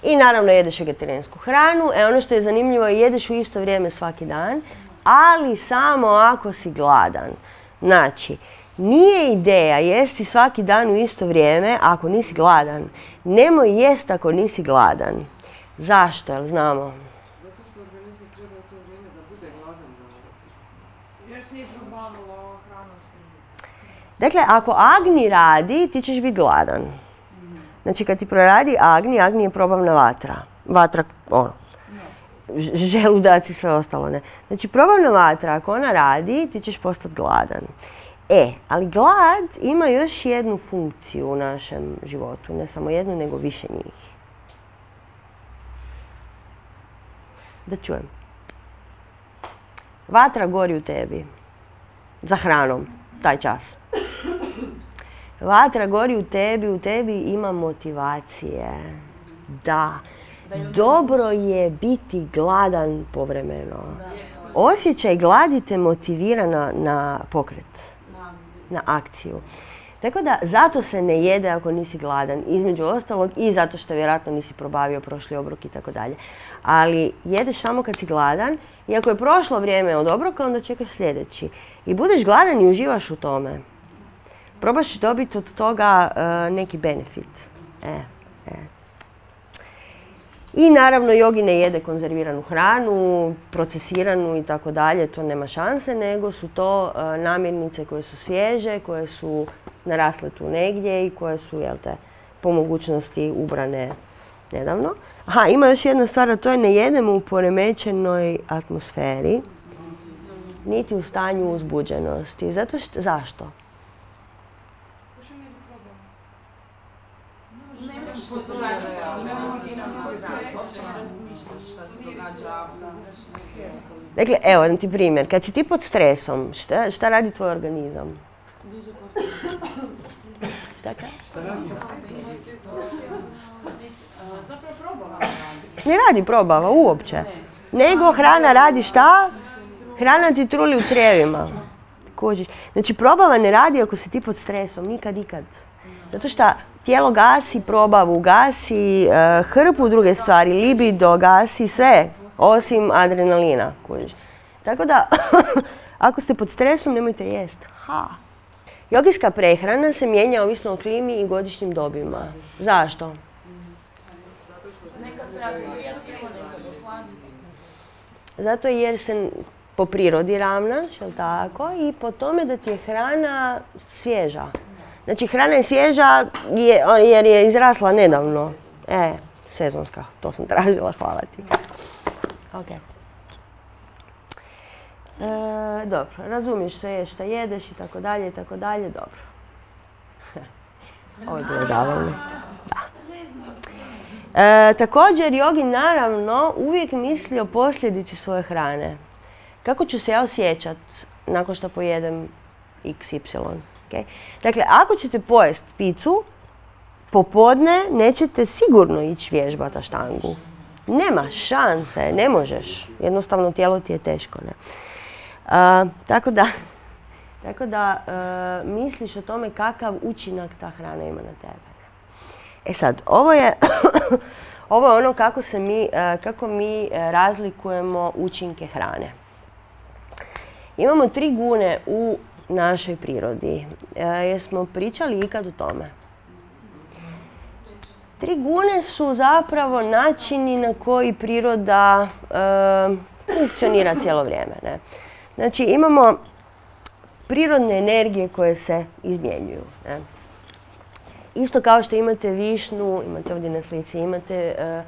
I naravno jedeš vegetarijansku hranu. E ono što je zanimljivo je jedeš u isto vrijeme svaki dan, ali samo ako si gladan. Znači, nije ideja jesti svaki dan u isto vrijeme ako nisi gladan. Nemoj jest ako nisi gladan. Zašto? Jel znamo? Zato što organizmu treba to vrijeme da bude gladan Još nije probavila hranu. Dakle, ako Agni radi, ti ćeš biti gladan. Znači, kad ti proradi Agni, Agni je probavna vatra. Vatra, ono, želudac i sve ostalo, ne. Znači, probavna vatra, ako ona radi, ti ćeš postati gladan. E, ali glad ima još jednu funkciju u našem životu, ne samo jednu, nego više njih. Da čujem. Vatra gori u tebi. Za hranom, taj čas. Vatra gori u tebi, u tebi ima motivacije. Da. Dobro je biti gladan povremeno. Osjećaj gladi te motivira na, na pokret, na akciju. Tako da zato se ne jede ako nisi gladan, između ostalog i zato što vjerojatno nisi probavio prošli obrok i tako dalje. Ali jedeš samo kad si gladan i ako je prošlo vrijeme od obroka onda čekaš sljedeći. I budeš gladan i uživaš u tome. Probaš dobiti od toga e, neki benefit. E, e. I naravno jogi ne jede konzerviranu hranu, procesiranu i tako dalje, to nema šanse, nego su to e, namirnice koje su svježe, koje su narasle tu negdje i koje su, jel po mogućnosti ubrane nedavno. Aha, ima još jedna stvar, a to je ne jedemo u poremećenoj atmosferi, niti u stanju uzbuđenosti. Zato što, zašto? Dakle, evo vam ti primjer. Kad si ti pod stresom, šta, šta radi tvoj organizam? Šta ka? Zapravo probala. Ne radi probava uopće. Nego hrana radi šta? Hrana ti truli u crijevima. Kužiš. Znači probava ne radi ako si ti pod stresom, nikad, ikad. Zato što tijelo gasi probavu, gasi eh, hrpu druge stvari, libido, gasi sve, osim adrenalina. Kužiš. Tako da, ako ste pod stresom, nemojte jest. Ha. Jogijska prehrana se mijenja ovisno o klimi i godišnjim dobima. Zašto? Zato jer se po prirodi ravnaš, jel tako? I po tome da ti je hrana svježa. Znači hrana je svježa je- jer je izrasla nedavno. E, sezonska, to sam tražila, hvala ti. Ok. E, dobro, razumiješ sve šta jedeš i tako dalje i tako dalje, dobro. Ovo je bilo zabavno. E, također, jogi naravno uvijek misli o posljedici svoje hrane. Kako ću se ja osjećat nakon što pojedem XY? Dakle, ako ćete pojest picu, popodne nećete sigurno ići vježbat štangu. Nema šanse, ne možeš. Jednostavno tijelo ti je teško. Ne? Tako da, tako da e, misliš o tome kakav učinak ta hrana ima na tebe. E sad, ovo je, ovo je ono kako, se mi, e, kako mi e, razlikujemo učinke hrane. Imamo tri gune u našoj prirodi. E, jesmo pričali ikad o tome? Tri gune su zapravo načini na koji priroda e, funkcionira cijelo vrijeme. Znači imamo prirodne energije koje se izmjenjuju. Isto kao što imate višnu, imate ovdje na slici, imate e,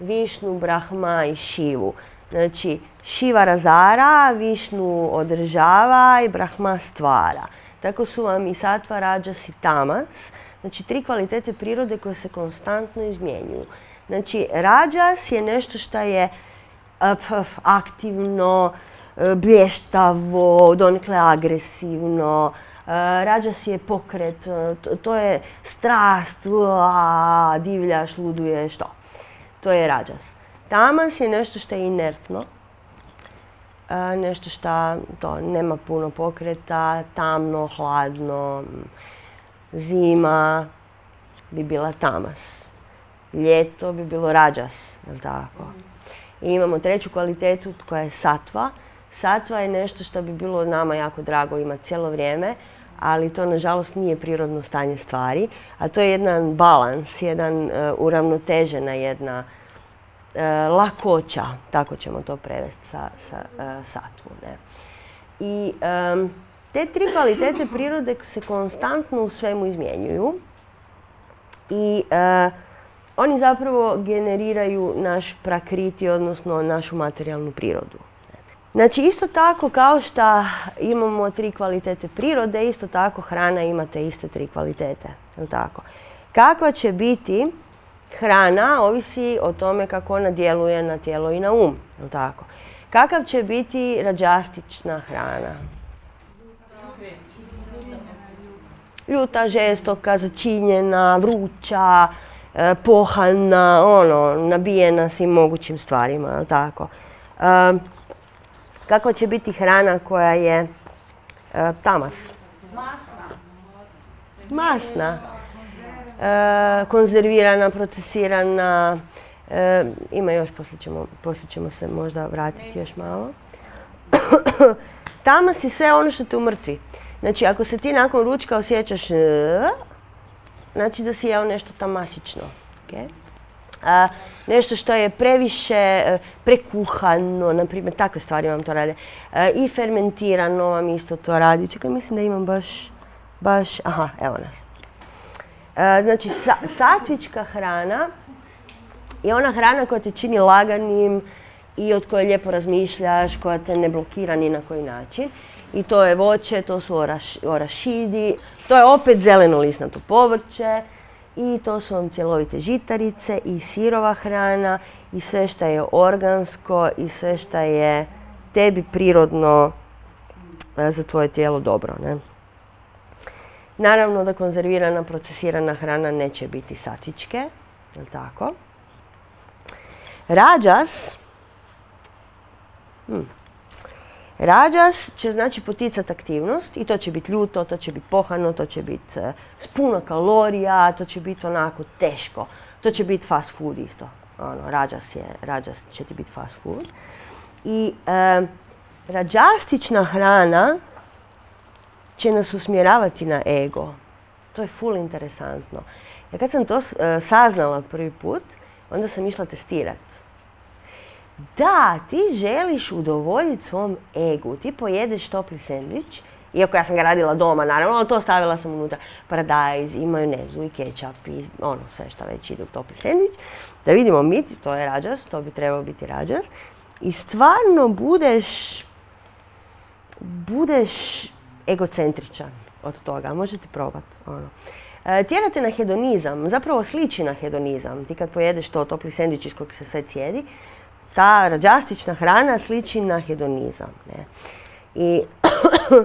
višnu, brahma i šivu. Znači, šiva razara, višnu održava i brahma stvara. Tako su vam i satva, rađas i tamas. Znači, tri kvalitete prirode koje se konstantno izmjenjuju. Znači, rađas je nešto što je e, p- aktivno, e, blještavo, donekle agresivno. E, Rađas je pokret, to, je strast, divljaš, luduješ, to. to je rađas. Tamas je nešto što je inertno, nešto što to nema puno pokreta, tamno, hladno, zima bi bila tamas. Ljeto bi bilo rađas, jel tako? I imamo treću kvalitetu koja je satva. Satva je nešto što bi bilo nama jako drago imati cijelo vrijeme, ali to nažalost nije prirodno stanje stvari, a to je jedan balans, jedan e, uravnotežena jedna e, lakoća, tako ćemo to prevesti sa, sa e, satvu. Ne? I te tri kvalitete prirode se konstantno u svemu izmjenjuju i oni zapravo generiraju naš prakriti, odnosno našu materijalnu prirodu. Znači isto tako kao što imamo tri kvalitete prirode, isto tako hrana ima te iste tri kvalitete. Tako. Kakva će biti hrana ovisi o tome kako ona djeluje na tijelo i na um. Tako. Kakav će biti rađastična hrana? Ljuta, žestoka, začinjena, vruća, e, pohana, ono, nabijena svim mogućim stvarima, tako. E, kakva će biti hrana koja je e, tamas? Masna. Masna. E, konzervirana, procesirana. E, ima još, poslije ćemo, se možda vratiti još malo. tamas je sve ono što te umrtvi. Znači, ako se ti nakon ručka osjećaš, znači da si jeo nešto tamasično. Okay? nešto što je previše e, prekuhano, na primjer, takve stvari vam to rade. E, I fermentirano vam isto to radi. Čekaj, mislim da imam baš, baš, aha, evo nas. E, znači, satvička hrana je ona hrana koja te čini laganim i od koje lijepo razmišljaš, koja te ne blokira ni na koji način. I to je voće, to su orašidi, to je opet zeleno lisnato povrće, i to su vam cjelovite žitarice i sirova hrana i sve što je organsko i sve što je tebi prirodno e, za tvoje tijelo dobro. Ne? Naravno da konzervirana, procesirana hrana neće biti satičke, jel tako? Rađas, hm, Rađas će znači poticati aktivnost i to će biti ljuto, to će biti pohano, to će biti uh, s puno kalorija, to će biti onako teško. To će biti fast food isto. Ono, rađas, je, će ti biti fast food. I uh, rađastična hrana će nas usmjeravati na ego. To je full interesantno. Ja kad sam to uh, saznala prvi put, onda sam išla testirati da, ti želiš udovoljiti svom egu. Ti pojedeš topli sendvič, iako ja sam ga radila doma, naravno, ali to stavila sam unutra paradajz i majonezu i kečap i ono sve što već ide u topli sendvič. Da vidimo mi, to je rađas, to bi trebao biti rađas. I stvarno budeš, budeš egocentričan od toga, možete probati. Ono. E, tjerate na hedonizam, zapravo sliči na hedonizam. Ti kad pojedeš to topli sendvič iz kojeg se sve cijedi, ta rađastična hrana sliči na hedonizam. Ne? I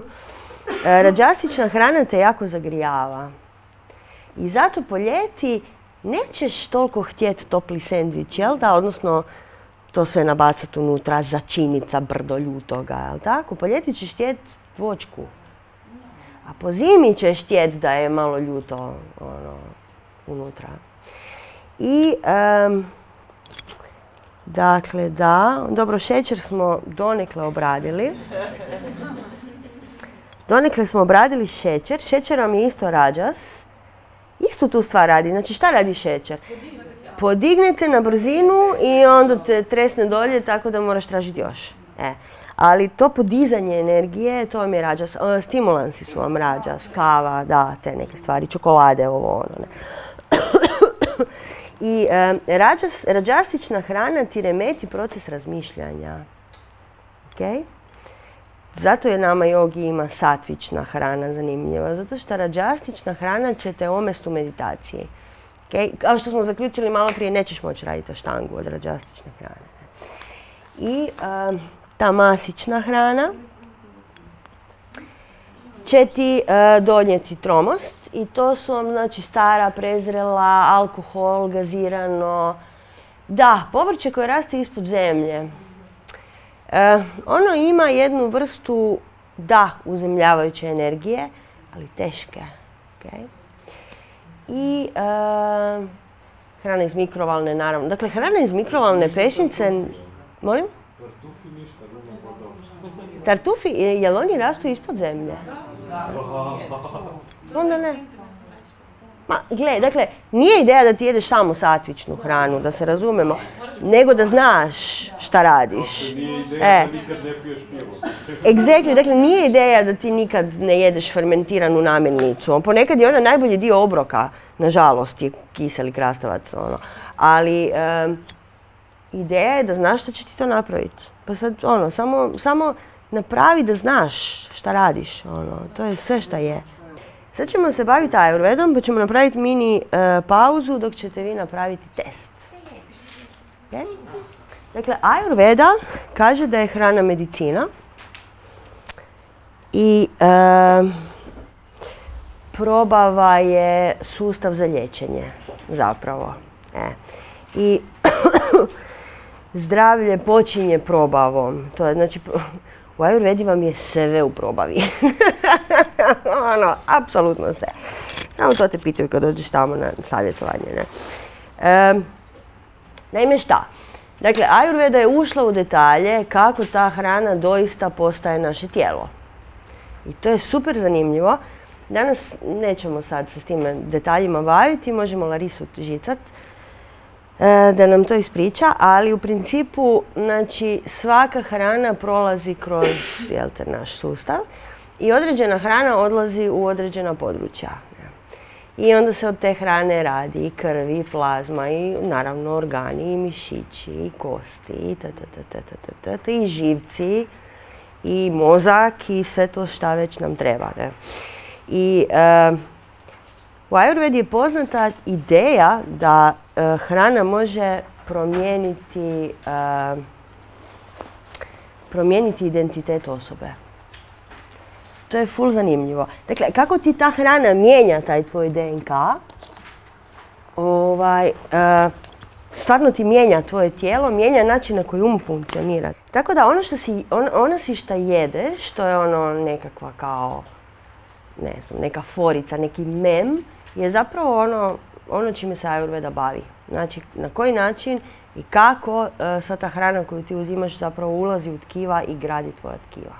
rađastična hrana te jako zagrijava. I zato po ljeti nećeš toliko htjeti topli sendvič, jel da? Odnosno, to sve nabacati unutra, začinica, brdo ljutoga, jel tako? Po ljeti ćeš htjeti vočku. A po zimi ćeš htjeti da je malo ljuto ono, unutra. I Dakle, da. Dobro, šećer smo donekle obradili. Donekle smo obradili šećer. Šećer vam je isto rađas. Isto tu stvar radi. Znači, šta radi šećer? Podignete na brzinu i onda te tresne dolje tako da moraš tražiti još. E. Ali to podizanje energije, to vam je rađas. E, stimulansi su vam rađas, kava, da, te neke stvari, čokolade, ovo, ono. Ne. I e, rađastična hrana ti remeti proces razmišljanja. Okay? Zato je nama jogi ima satvična hrana zanimljiva. Zato što rađastična hrana će te omest u meditaciji. Kao što smo zaključili malo prije, nećeš moći raditi štangu od rađastične hrane. I e, ta masična hrana će ti e, donijeti tromost i to su vam znači stara, prezrela, alkohol, gazirano, Da, povrće koje raste ispod zemlje. E, ono ima jednu vrstu, da, uzemljavajuće energije, ali teške. ok? I e, hrana iz mikrovalne, naravno. Dakle, hrana iz mikrovalne pešnice... Molim? Tartufi ništa, drugo podobno. Tartufi, e, jel oni rastu ispod zemlje? Onda ne. Ma, gle, dakle, nije ideja da ti jedeš samo satvičnu hranu, da se razumemo, nego da znaš šta radiš. Nije E. ideja da nikad ne piješ pivo. Exactly, dakle nije ideja da ti nikad ne jedeš fermentiranu namirnicu. Ponekad je ona najbolji dio obroka, nažalost, je kiseli krastavac. Ono. Ali ideja je da znaš šta će ti to napraviti. Pa sad, ono, samo, samo napravi da znaš šta radiš. Ono, to je sve šta je. Sad ćemo se baviti ajurvedom, pa ćemo napraviti mini e, pauzu dok ćete vi napraviti test. Ok? Dakle, ajurveda kaže da je hrana medicina i e, probava je sustav za liječenje zapravo. E. I zdravlje počinje probavom. To je znači u ajurvedi vam je sve u probavi. ono, apsolutno sve. Samo to te pitaju kad dođeš tamo na savjetovanje. Ne? Em, naime šta? Dakle, ajurveda je ušla u detalje kako ta hrana doista postaje naše tijelo. I to je super zanimljivo. Danas nećemo sad se s tim detaljima baviti, možemo Larisu žicat e, E, da nam to ispriča, ali u principu znači, svaka hrana prolazi kroz te, naš sustav i određena hrana odlazi u određena područja. I onda se od te hrane radi i krvi, i plazma, i naravno organi, i mišići, i kosti, i, ta, ta, ta, ta i živci, i mozak, i sve to šta već nam treba. Ne? I e, u Ayurvedi je poznata ideja da e, hrana može promijeniti, e, promijeniti identitet osobe. To je ful zanimljivo. Dakle, kako ti ta hrana mijenja taj tvoj DNK, ovaj, e, stvarno ti mijenja tvoje tijelo, mijenja način na koji um funkcionira. Tako da ono što si, on, ono si šta jedeš, to je ono nekakva kao, ne znam, neka forica, neki mem, je zapravo ono, ono čime se Ayurveda bavi. Znači, na koji način i kako e, sva ta hrana koju ti uzimaš zapravo ulazi u tkiva i gradi tvoja tkiva.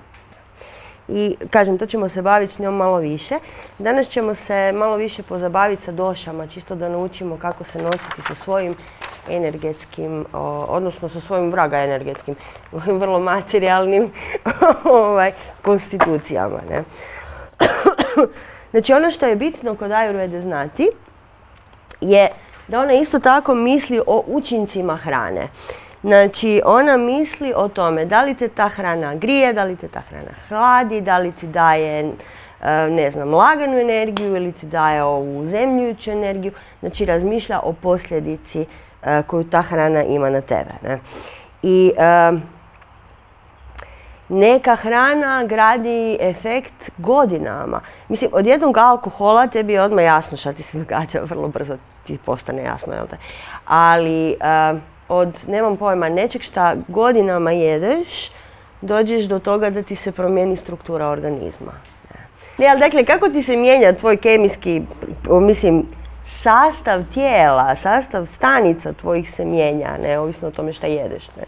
I kažem, to ćemo se baviti s njom malo više. Danas ćemo se malo više pozabaviti sa došama, čisto da naučimo kako se nositi sa svojim energetskim, odnosno sa svojim vraga energetskim, vrlo materijalnim ovaj, konstitucijama. Ne? znači ono što je bitno kod Ayurvede znati je da ona isto tako misli o učincima hrane. Znači, ona misli o tome da li te ta hrana grije, da li te ta hrana hladi, da li ti daje, e, ne znam, laganu energiju ili ti daje ovu zemljujuću energiju. Znači, razmišlja o posljedici e, koju ta hrana ima na tebe. I e, neka hrana gradi efekt godinama. Mislim, od jednog alkohola tebi je odmah jasno šta ti se događa, vrlo brzo ti postane jasno, jel te? Ali eh, od, nemam pojma, nečeg šta godinama jedeš, dođeš do toga da ti se promijeni struktura organizma. Ne, ali dakle, kako ti se mijenja tvoj kemijski, mislim, sastav tijela, sastav stanica tvojih se mijenja, ne, ovisno o tome šta jedeš. Ne.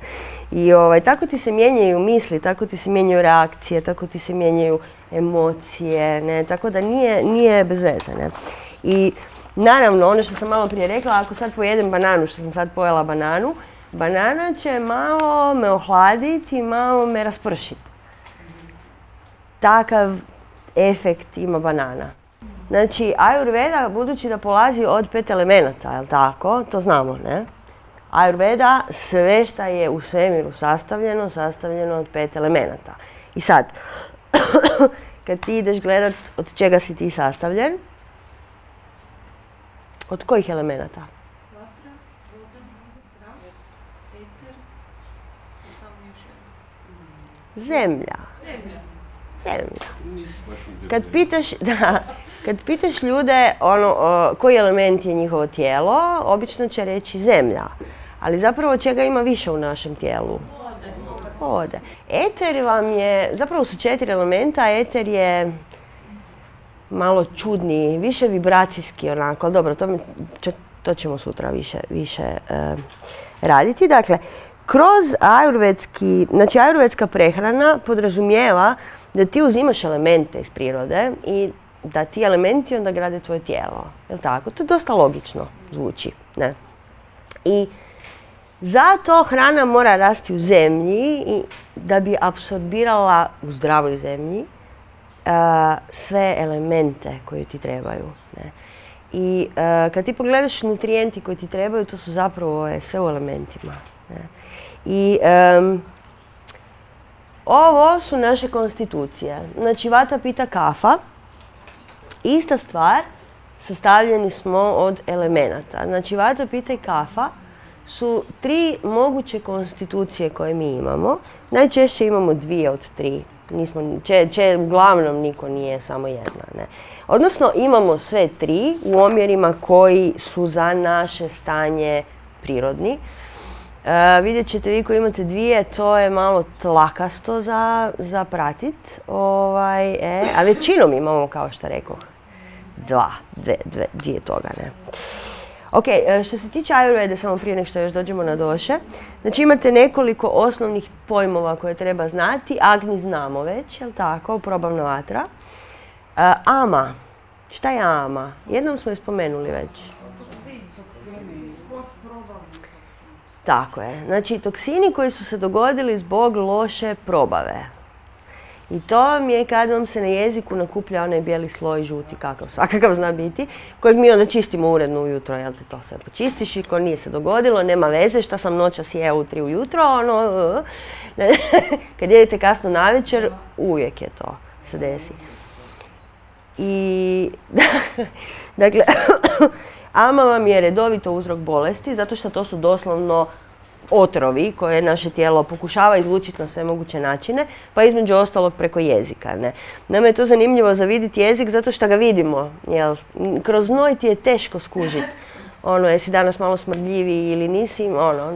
I ovaj, tako ti se mijenjaju misli, tako ti se mijenjaju reakcije, tako ti se mijenjaju emocije, ne, tako da nije, nije bez veze. Ne. I naravno, ono što sam malo prije rekla, ako sad pojedem bananu, što sam sad pojela bananu, banana će malo me ohladiti i malo me raspršiti. Takav efekt ima banana. Znači, Ayurveda, budući da polazi od pet elemenata, jel tako? To znamo, ne? Ayurveda, sve šta je u svemiru sastavljeno, sastavljeno od pet elemenata. I sad, kad ti ideš gledat od čega si ti sastavljen, od kojih elemenata? Vatra, voda, zrak, eter. Zemlja. Zemlja. Zemlja. Kad pitaš, da, kad pitaš ljude ono, koji element je njihovo tijelo, obično će reći zemlja. Ali zapravo čega ima više u našem tijelu? Vode. Eter vam je, zapravo su četiri elementa, eter je malo čudniji, više vibracijski onako, ali dobro, to, ćemo sutra više, više e, raditi. Dakle, kroz ajurvedski, znači ajurvedska prehrana podrazumijeva da ti uzimaš elemente iz prirode i da ti elementi onda grade tvoje tijelo. Jel tako? To je dosta logično zvuči. Ne? I zato hrana mora rasti u zemlji i da bi apsorbirala u zdravoj zemlji a, sve elemente koji ti trebaju. Ne? I a, kad ti pogledaš nutrijenti koji ti trebaju, to su zapravo e, sve u elementima. Ne? I ovo su naše konstitucije. Znači vata pita kafa, ista stvar, sastavljeni smo od elemenata. Znači vata pita i kafa su tri moguće konstitucije koje mi imamo. Najčešće imamo dvije od tri. Nismo, če, če, uglavnom niko nije samo jedna. Ne? Odnosno imamo sve tri u omjerima koji su za naše stanje prirodni. E, vidjet ćete vi koji imate dvije, to je malo tlakasto za, za pratit, ovaj, e, a većinom imamo, kao što rekoh, dva, dve, dve, dvije toga, ne. Ok, e, što se tiče ajurvede, samo prije nego što još dođemo na doše, znači imate nekoliko osnovnih pojmova koje treba znati. Agni znamo već, jel tako, probavna vatra. E, ama, šta je ama? Jednom smo je spomenuli već. Tako je. Znači, toksini koji su se dogodili zbog loše probave. I to vam je kad vam se na jeziku nakuplja onaj bijeli sloj žuti, kakav svakakav zna biti, kojeg mi onda čistimo uredno ujutro, jel ti to sve počistiš i ko nije se dogodilo, nema veze šta sam noćas jeo u tri ujutro, ono, kad jedete kasno navečer, uvijek je to se desi. I, dakle, ama vam je redovito uzrok bolesti, zato što to su doslovno otrovi koje naše tijelo pokušava izlučiti na sve moguće načine, pa između ostalog preko jezika. Ne? Nama je to zanimljivo za vidjeti jezik zato što ga vidimo. Jel? Kroz znoj ti je teško skužiti. Ono, jesi danas malo smrdljivi ili nisi, ono,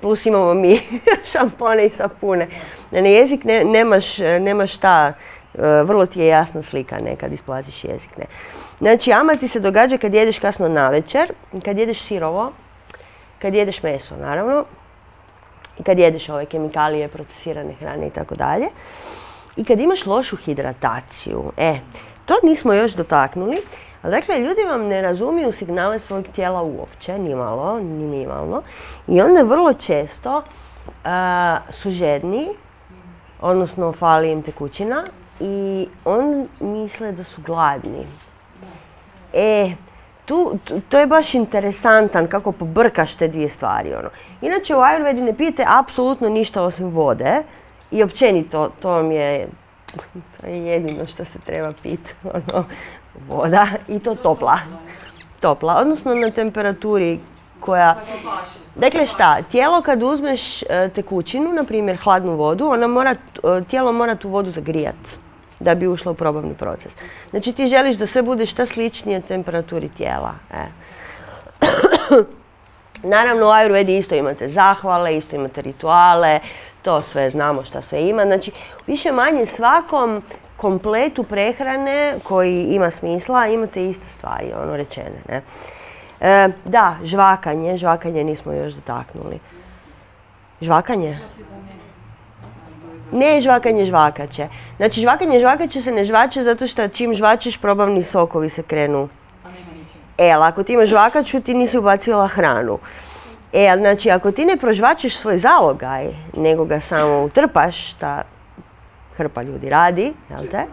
plus imamo mi šampone i sapune. Na jezik ne, nemaš, nemaš šta, e, vrlo ti je jasna slika ne, kad isplaziš jezik. Ne. Znači, ama ti se događa kad jedeš kasno navečer, kad jedeš sirovo, kad jedeš meso, naravno, i kad jedeš ove kemikalije, procesirane hrane i tako dalje. I kad imaš lošu hidrataciju, e, to nismo još dotaknuli, ali dakle, ljudi vam ne razumiju signale svojeg tijela uopće, ni malo, ni minimalno. I onda vrlo često a, su žedni, odnosno fali im tekućina i on misle da su gladni. E, to je baš interesantan kako pobrkaš te dvije stvari. Ono. Inače u Ayurvedi ne pijete apsolutno ništa osim vode i općenito to vam je, to je jedino što se treba piti, ono, voda i to topla. Topla, odnosno na temperaturi koja... Dakle šta, tijelo kad uzmeš e, tekućinu, na primjer hladnu vodu, ona mora, e, tijelo mora tu vodu zagrijati da bi ušlo u probavni proces. Znači ti želiš da sve bude šta sličnije temperaturi tijela. E. Naravno u Ayurvedi isto imate zahvale, isto imate rituale, to sve znamo šta sve ima. Znači više manje svakom kompletu prehrane koji ima smisla imate iste stvari, ono rečene. Ne? E, da, žvakanje, žvakanje nismo još dotaknuli. Žvakanje? Ne žvakanje žvakaće. Znači žvakanje žvakaće se ne žvače zato što čim žvačeš probavni sokovi se krenu. E, ali ako ti imaš žvakaču ti nisi ubacila hranu. E, znači ako ti ne prožvačeš svoj zalogaj, nego ga samo utrpaš, šta hrpa ljudi radi, jel te?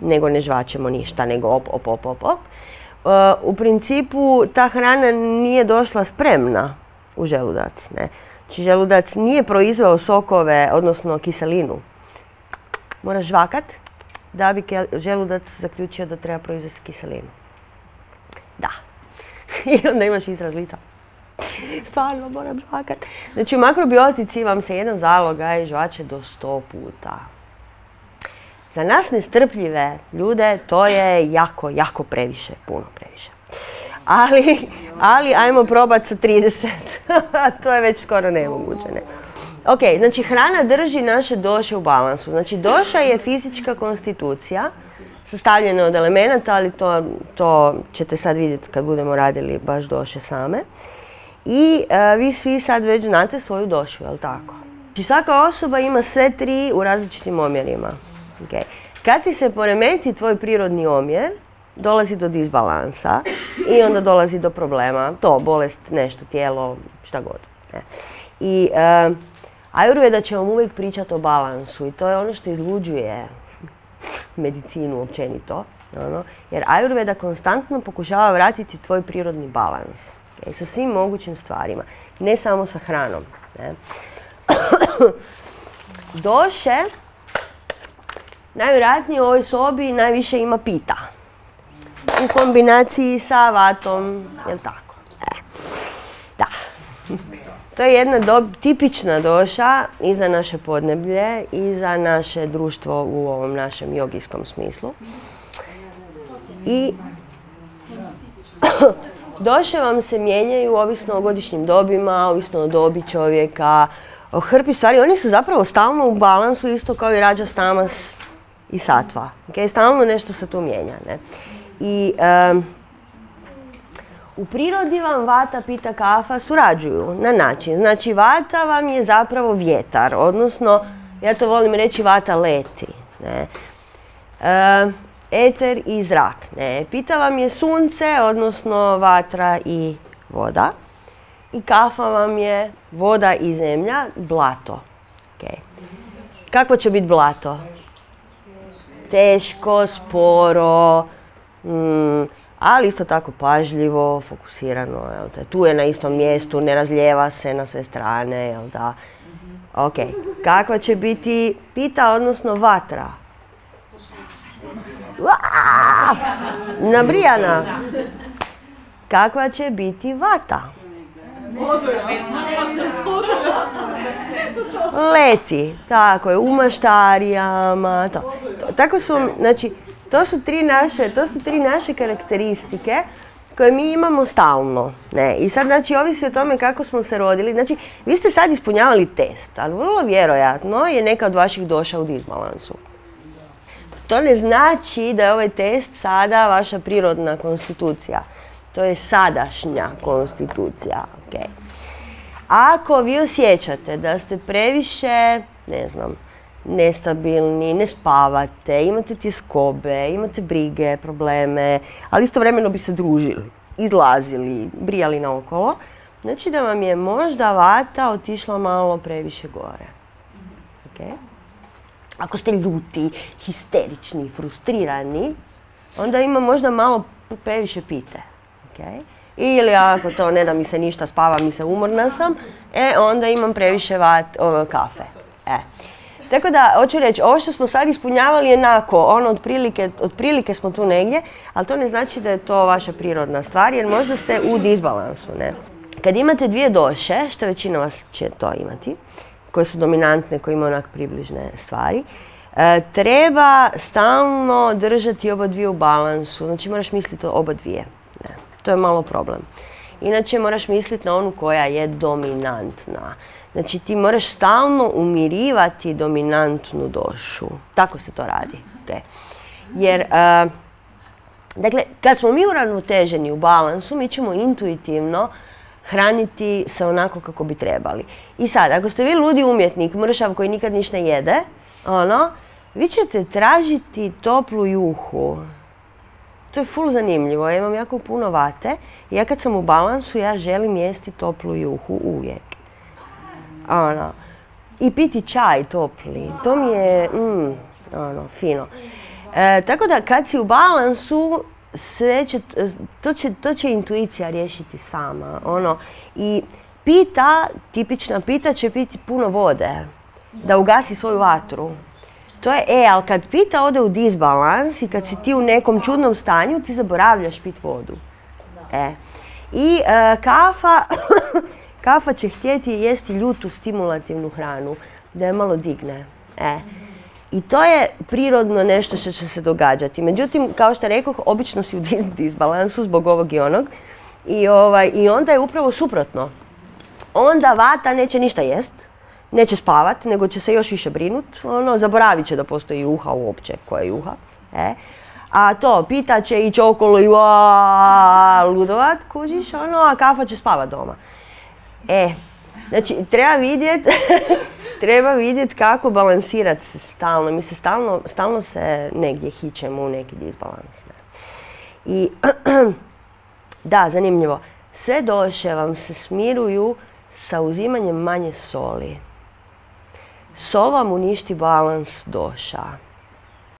Nego ne žvačemo ništa, nego op, op, op, op, op. E, u principu ta hrana nije došla spremna u želudac, ne? Znači želudac nije proizveo sokove, odnosno kiselinu. Moraš žvakat da bi želudac zaključio da treba proizvesti kiselinu. Da. I onda imaš izraz lica. Stvarno moram žvakat. Znači u makrobiotici vam se jedan zalogaj žvače do sto puta. Za nas nestrpljive ljude to je jako, jako previše, puno previše. Ali, ali ajmo probati sa 30. to je već skoro nemoguće. Ne? Ok, znači hrana drži naše doše u balansu. Znači doša je fizička konstitucija, sastavljena od elemenata, ali to, to ćete sad vidjeti kad budemo radili baš doše same. I e, vi svi sad već znate svoju došu, jel tako? Znači svaka osoba ima sve tri u različitim omjerima. Okay. Kad ti se poremeti tvoj prirodni omjer, dolazi do disbalansa i onda dolazi do problema. To, bolest, nešto, tijelo, šta god. Ne. I uh, Ajurveda će vam uvijek pričati o balansu i to je ono što izluđuje medicinu općenito. Ono, jer Ajurveda konstantno pokušava vratiti tvoj prirodni balans. Okay, sa svim mogućim stvarima. Ne samo sa hranom. Doše, najvjerojatnije u ovoj sobi najviše ima pita u kombinaciji sa vatom, jel tako? E. Da. To je jedna tipična doša i za naše podneblje i za naše društvo u ovom našem jogijskom smislu. I doše vam se mijenjaju ovisno o godišnjim dobima, ovisno o dobi čovjeka, o hrpi stvari. Oni su zapravo stalno u balansu, isto kao i rađa stamas i satva. Stalno nešto se tu mijenja. I u prirodi vam vata, pita, kafa surađuju na način. Znači vata vam je zapravo vjetar, odnosno ja to volim reći vata leti. Eter i zrak. Pita vam je sunce, odnosno vatra i voda. I kafa vam je voda i zemlja, blato. Kako će biti blato? Teško, sporo, Mm, ali isto tako pažljivo, fokusirano? Tu je na istom mjestu, ne razlijeva se na sve strane, jel da? Ok, kakva će biti pita, odnosno vatra? Nabrijana. Kakva će biti vata? Leti, tako je, u maštarijama. Tako su, znači, to su tri naše, to su tri naše karakteristike koje mi imamo stalno. Ne? I sad, znači, ovisi o tome kako smo se rodili. Znači, vi ste sad ispunjavali test, ali vrlo vjerojatno je neka od vaših došao u disbalansu. To ne znači da je ovaj test sada vaša prirodna konstitucija. To je sadašnja konstitucija. Okay. Ako vi osjećate da ste previše, ne znam, nestabilni, ne spavate, imate tjeskobe, imate brige, probleme, ali istovremeno bi se družili, izlazili, brijali naokolo. Znači da vam je možda vata otišla malo previše gore. Okay? Ako ste ljuti, histerični, frustrirani, onda ima možda malo previše pite. Okay? Ili ako to ne da mi se ništa spava, mi se umorna sam, e onda imam previše vat, kafe. E. Tako da, hoću reći, ovo što smo sad ispunjavali jednako, ono, otprilike, smo tu negdje, ali to ne znači da je to vaša prirodna stvar, jer možda ste u disbalansu, ne. Kad imate dvije doše, što većina vas će to imati, koje su dominantne, koje imaju onak približne stvari, e, treba stalno držati oba dvije u balansu, znači moraš misliti o oba dvije. Ne. To je malo problem. Inače moraš misliti na onu koja je dominantna. Znači ti moraš stalno umirivati dominantnu došu. Tako se to radi. Jer, uh, dakle, kad smo mi uravnoteženi u balansu, mi ćemo intuitivno hraniti se onako kako bi trebali. I sad, ako ste vi ludi umjetnik, mršav koji nikad ništa jede, ono, vi ćete tražiti toplu juhu. To je full zanimljivo. Ja imam jako puno vate. Ja kad sam u balansu, ja želim jesti toplu juhu uvijek ono, i piti čaj topli. To mi je, mm, ono, fino. E, tako da kad si u balansu, sve će, to, će, to će intuicija riješiti sama. Ono, I pita, tipična pita će piti puno vode, da ugasi svoju vatru. To je, e, ali kad pita ode u disbalans i kad si ti u nekom čudnom stanju, ti zaboravljaš pit vodu. E. I e, kafa Kafa će htjeti jesti ljutu stimulativnu hranu, da je malo digne. E. I to je prirodno nešto što će se događati. Međutim, kao što rekoh, obično si u disbalansu zbog ovog i onog. I, ovaj, I onda je upravo suprotno. Onda vata neće ništa jest, neće spavat, nego će se još više brinut. Ono, zaboravit će da postoji juha uopće, koja je juha. E. A to, pita će ići okolo i ludovat, kužiš, ono, a kafa će spavat doma. E, znači, treba vidjet, treba vidjet kako balansirat se stalno. Mi se stalno, stalno se negdje hićemo u neki disbalans. I da, zanimljivo. Sve doše vam se smiruju sa uzimanjem manje soli. Sol vam uništi balans doša.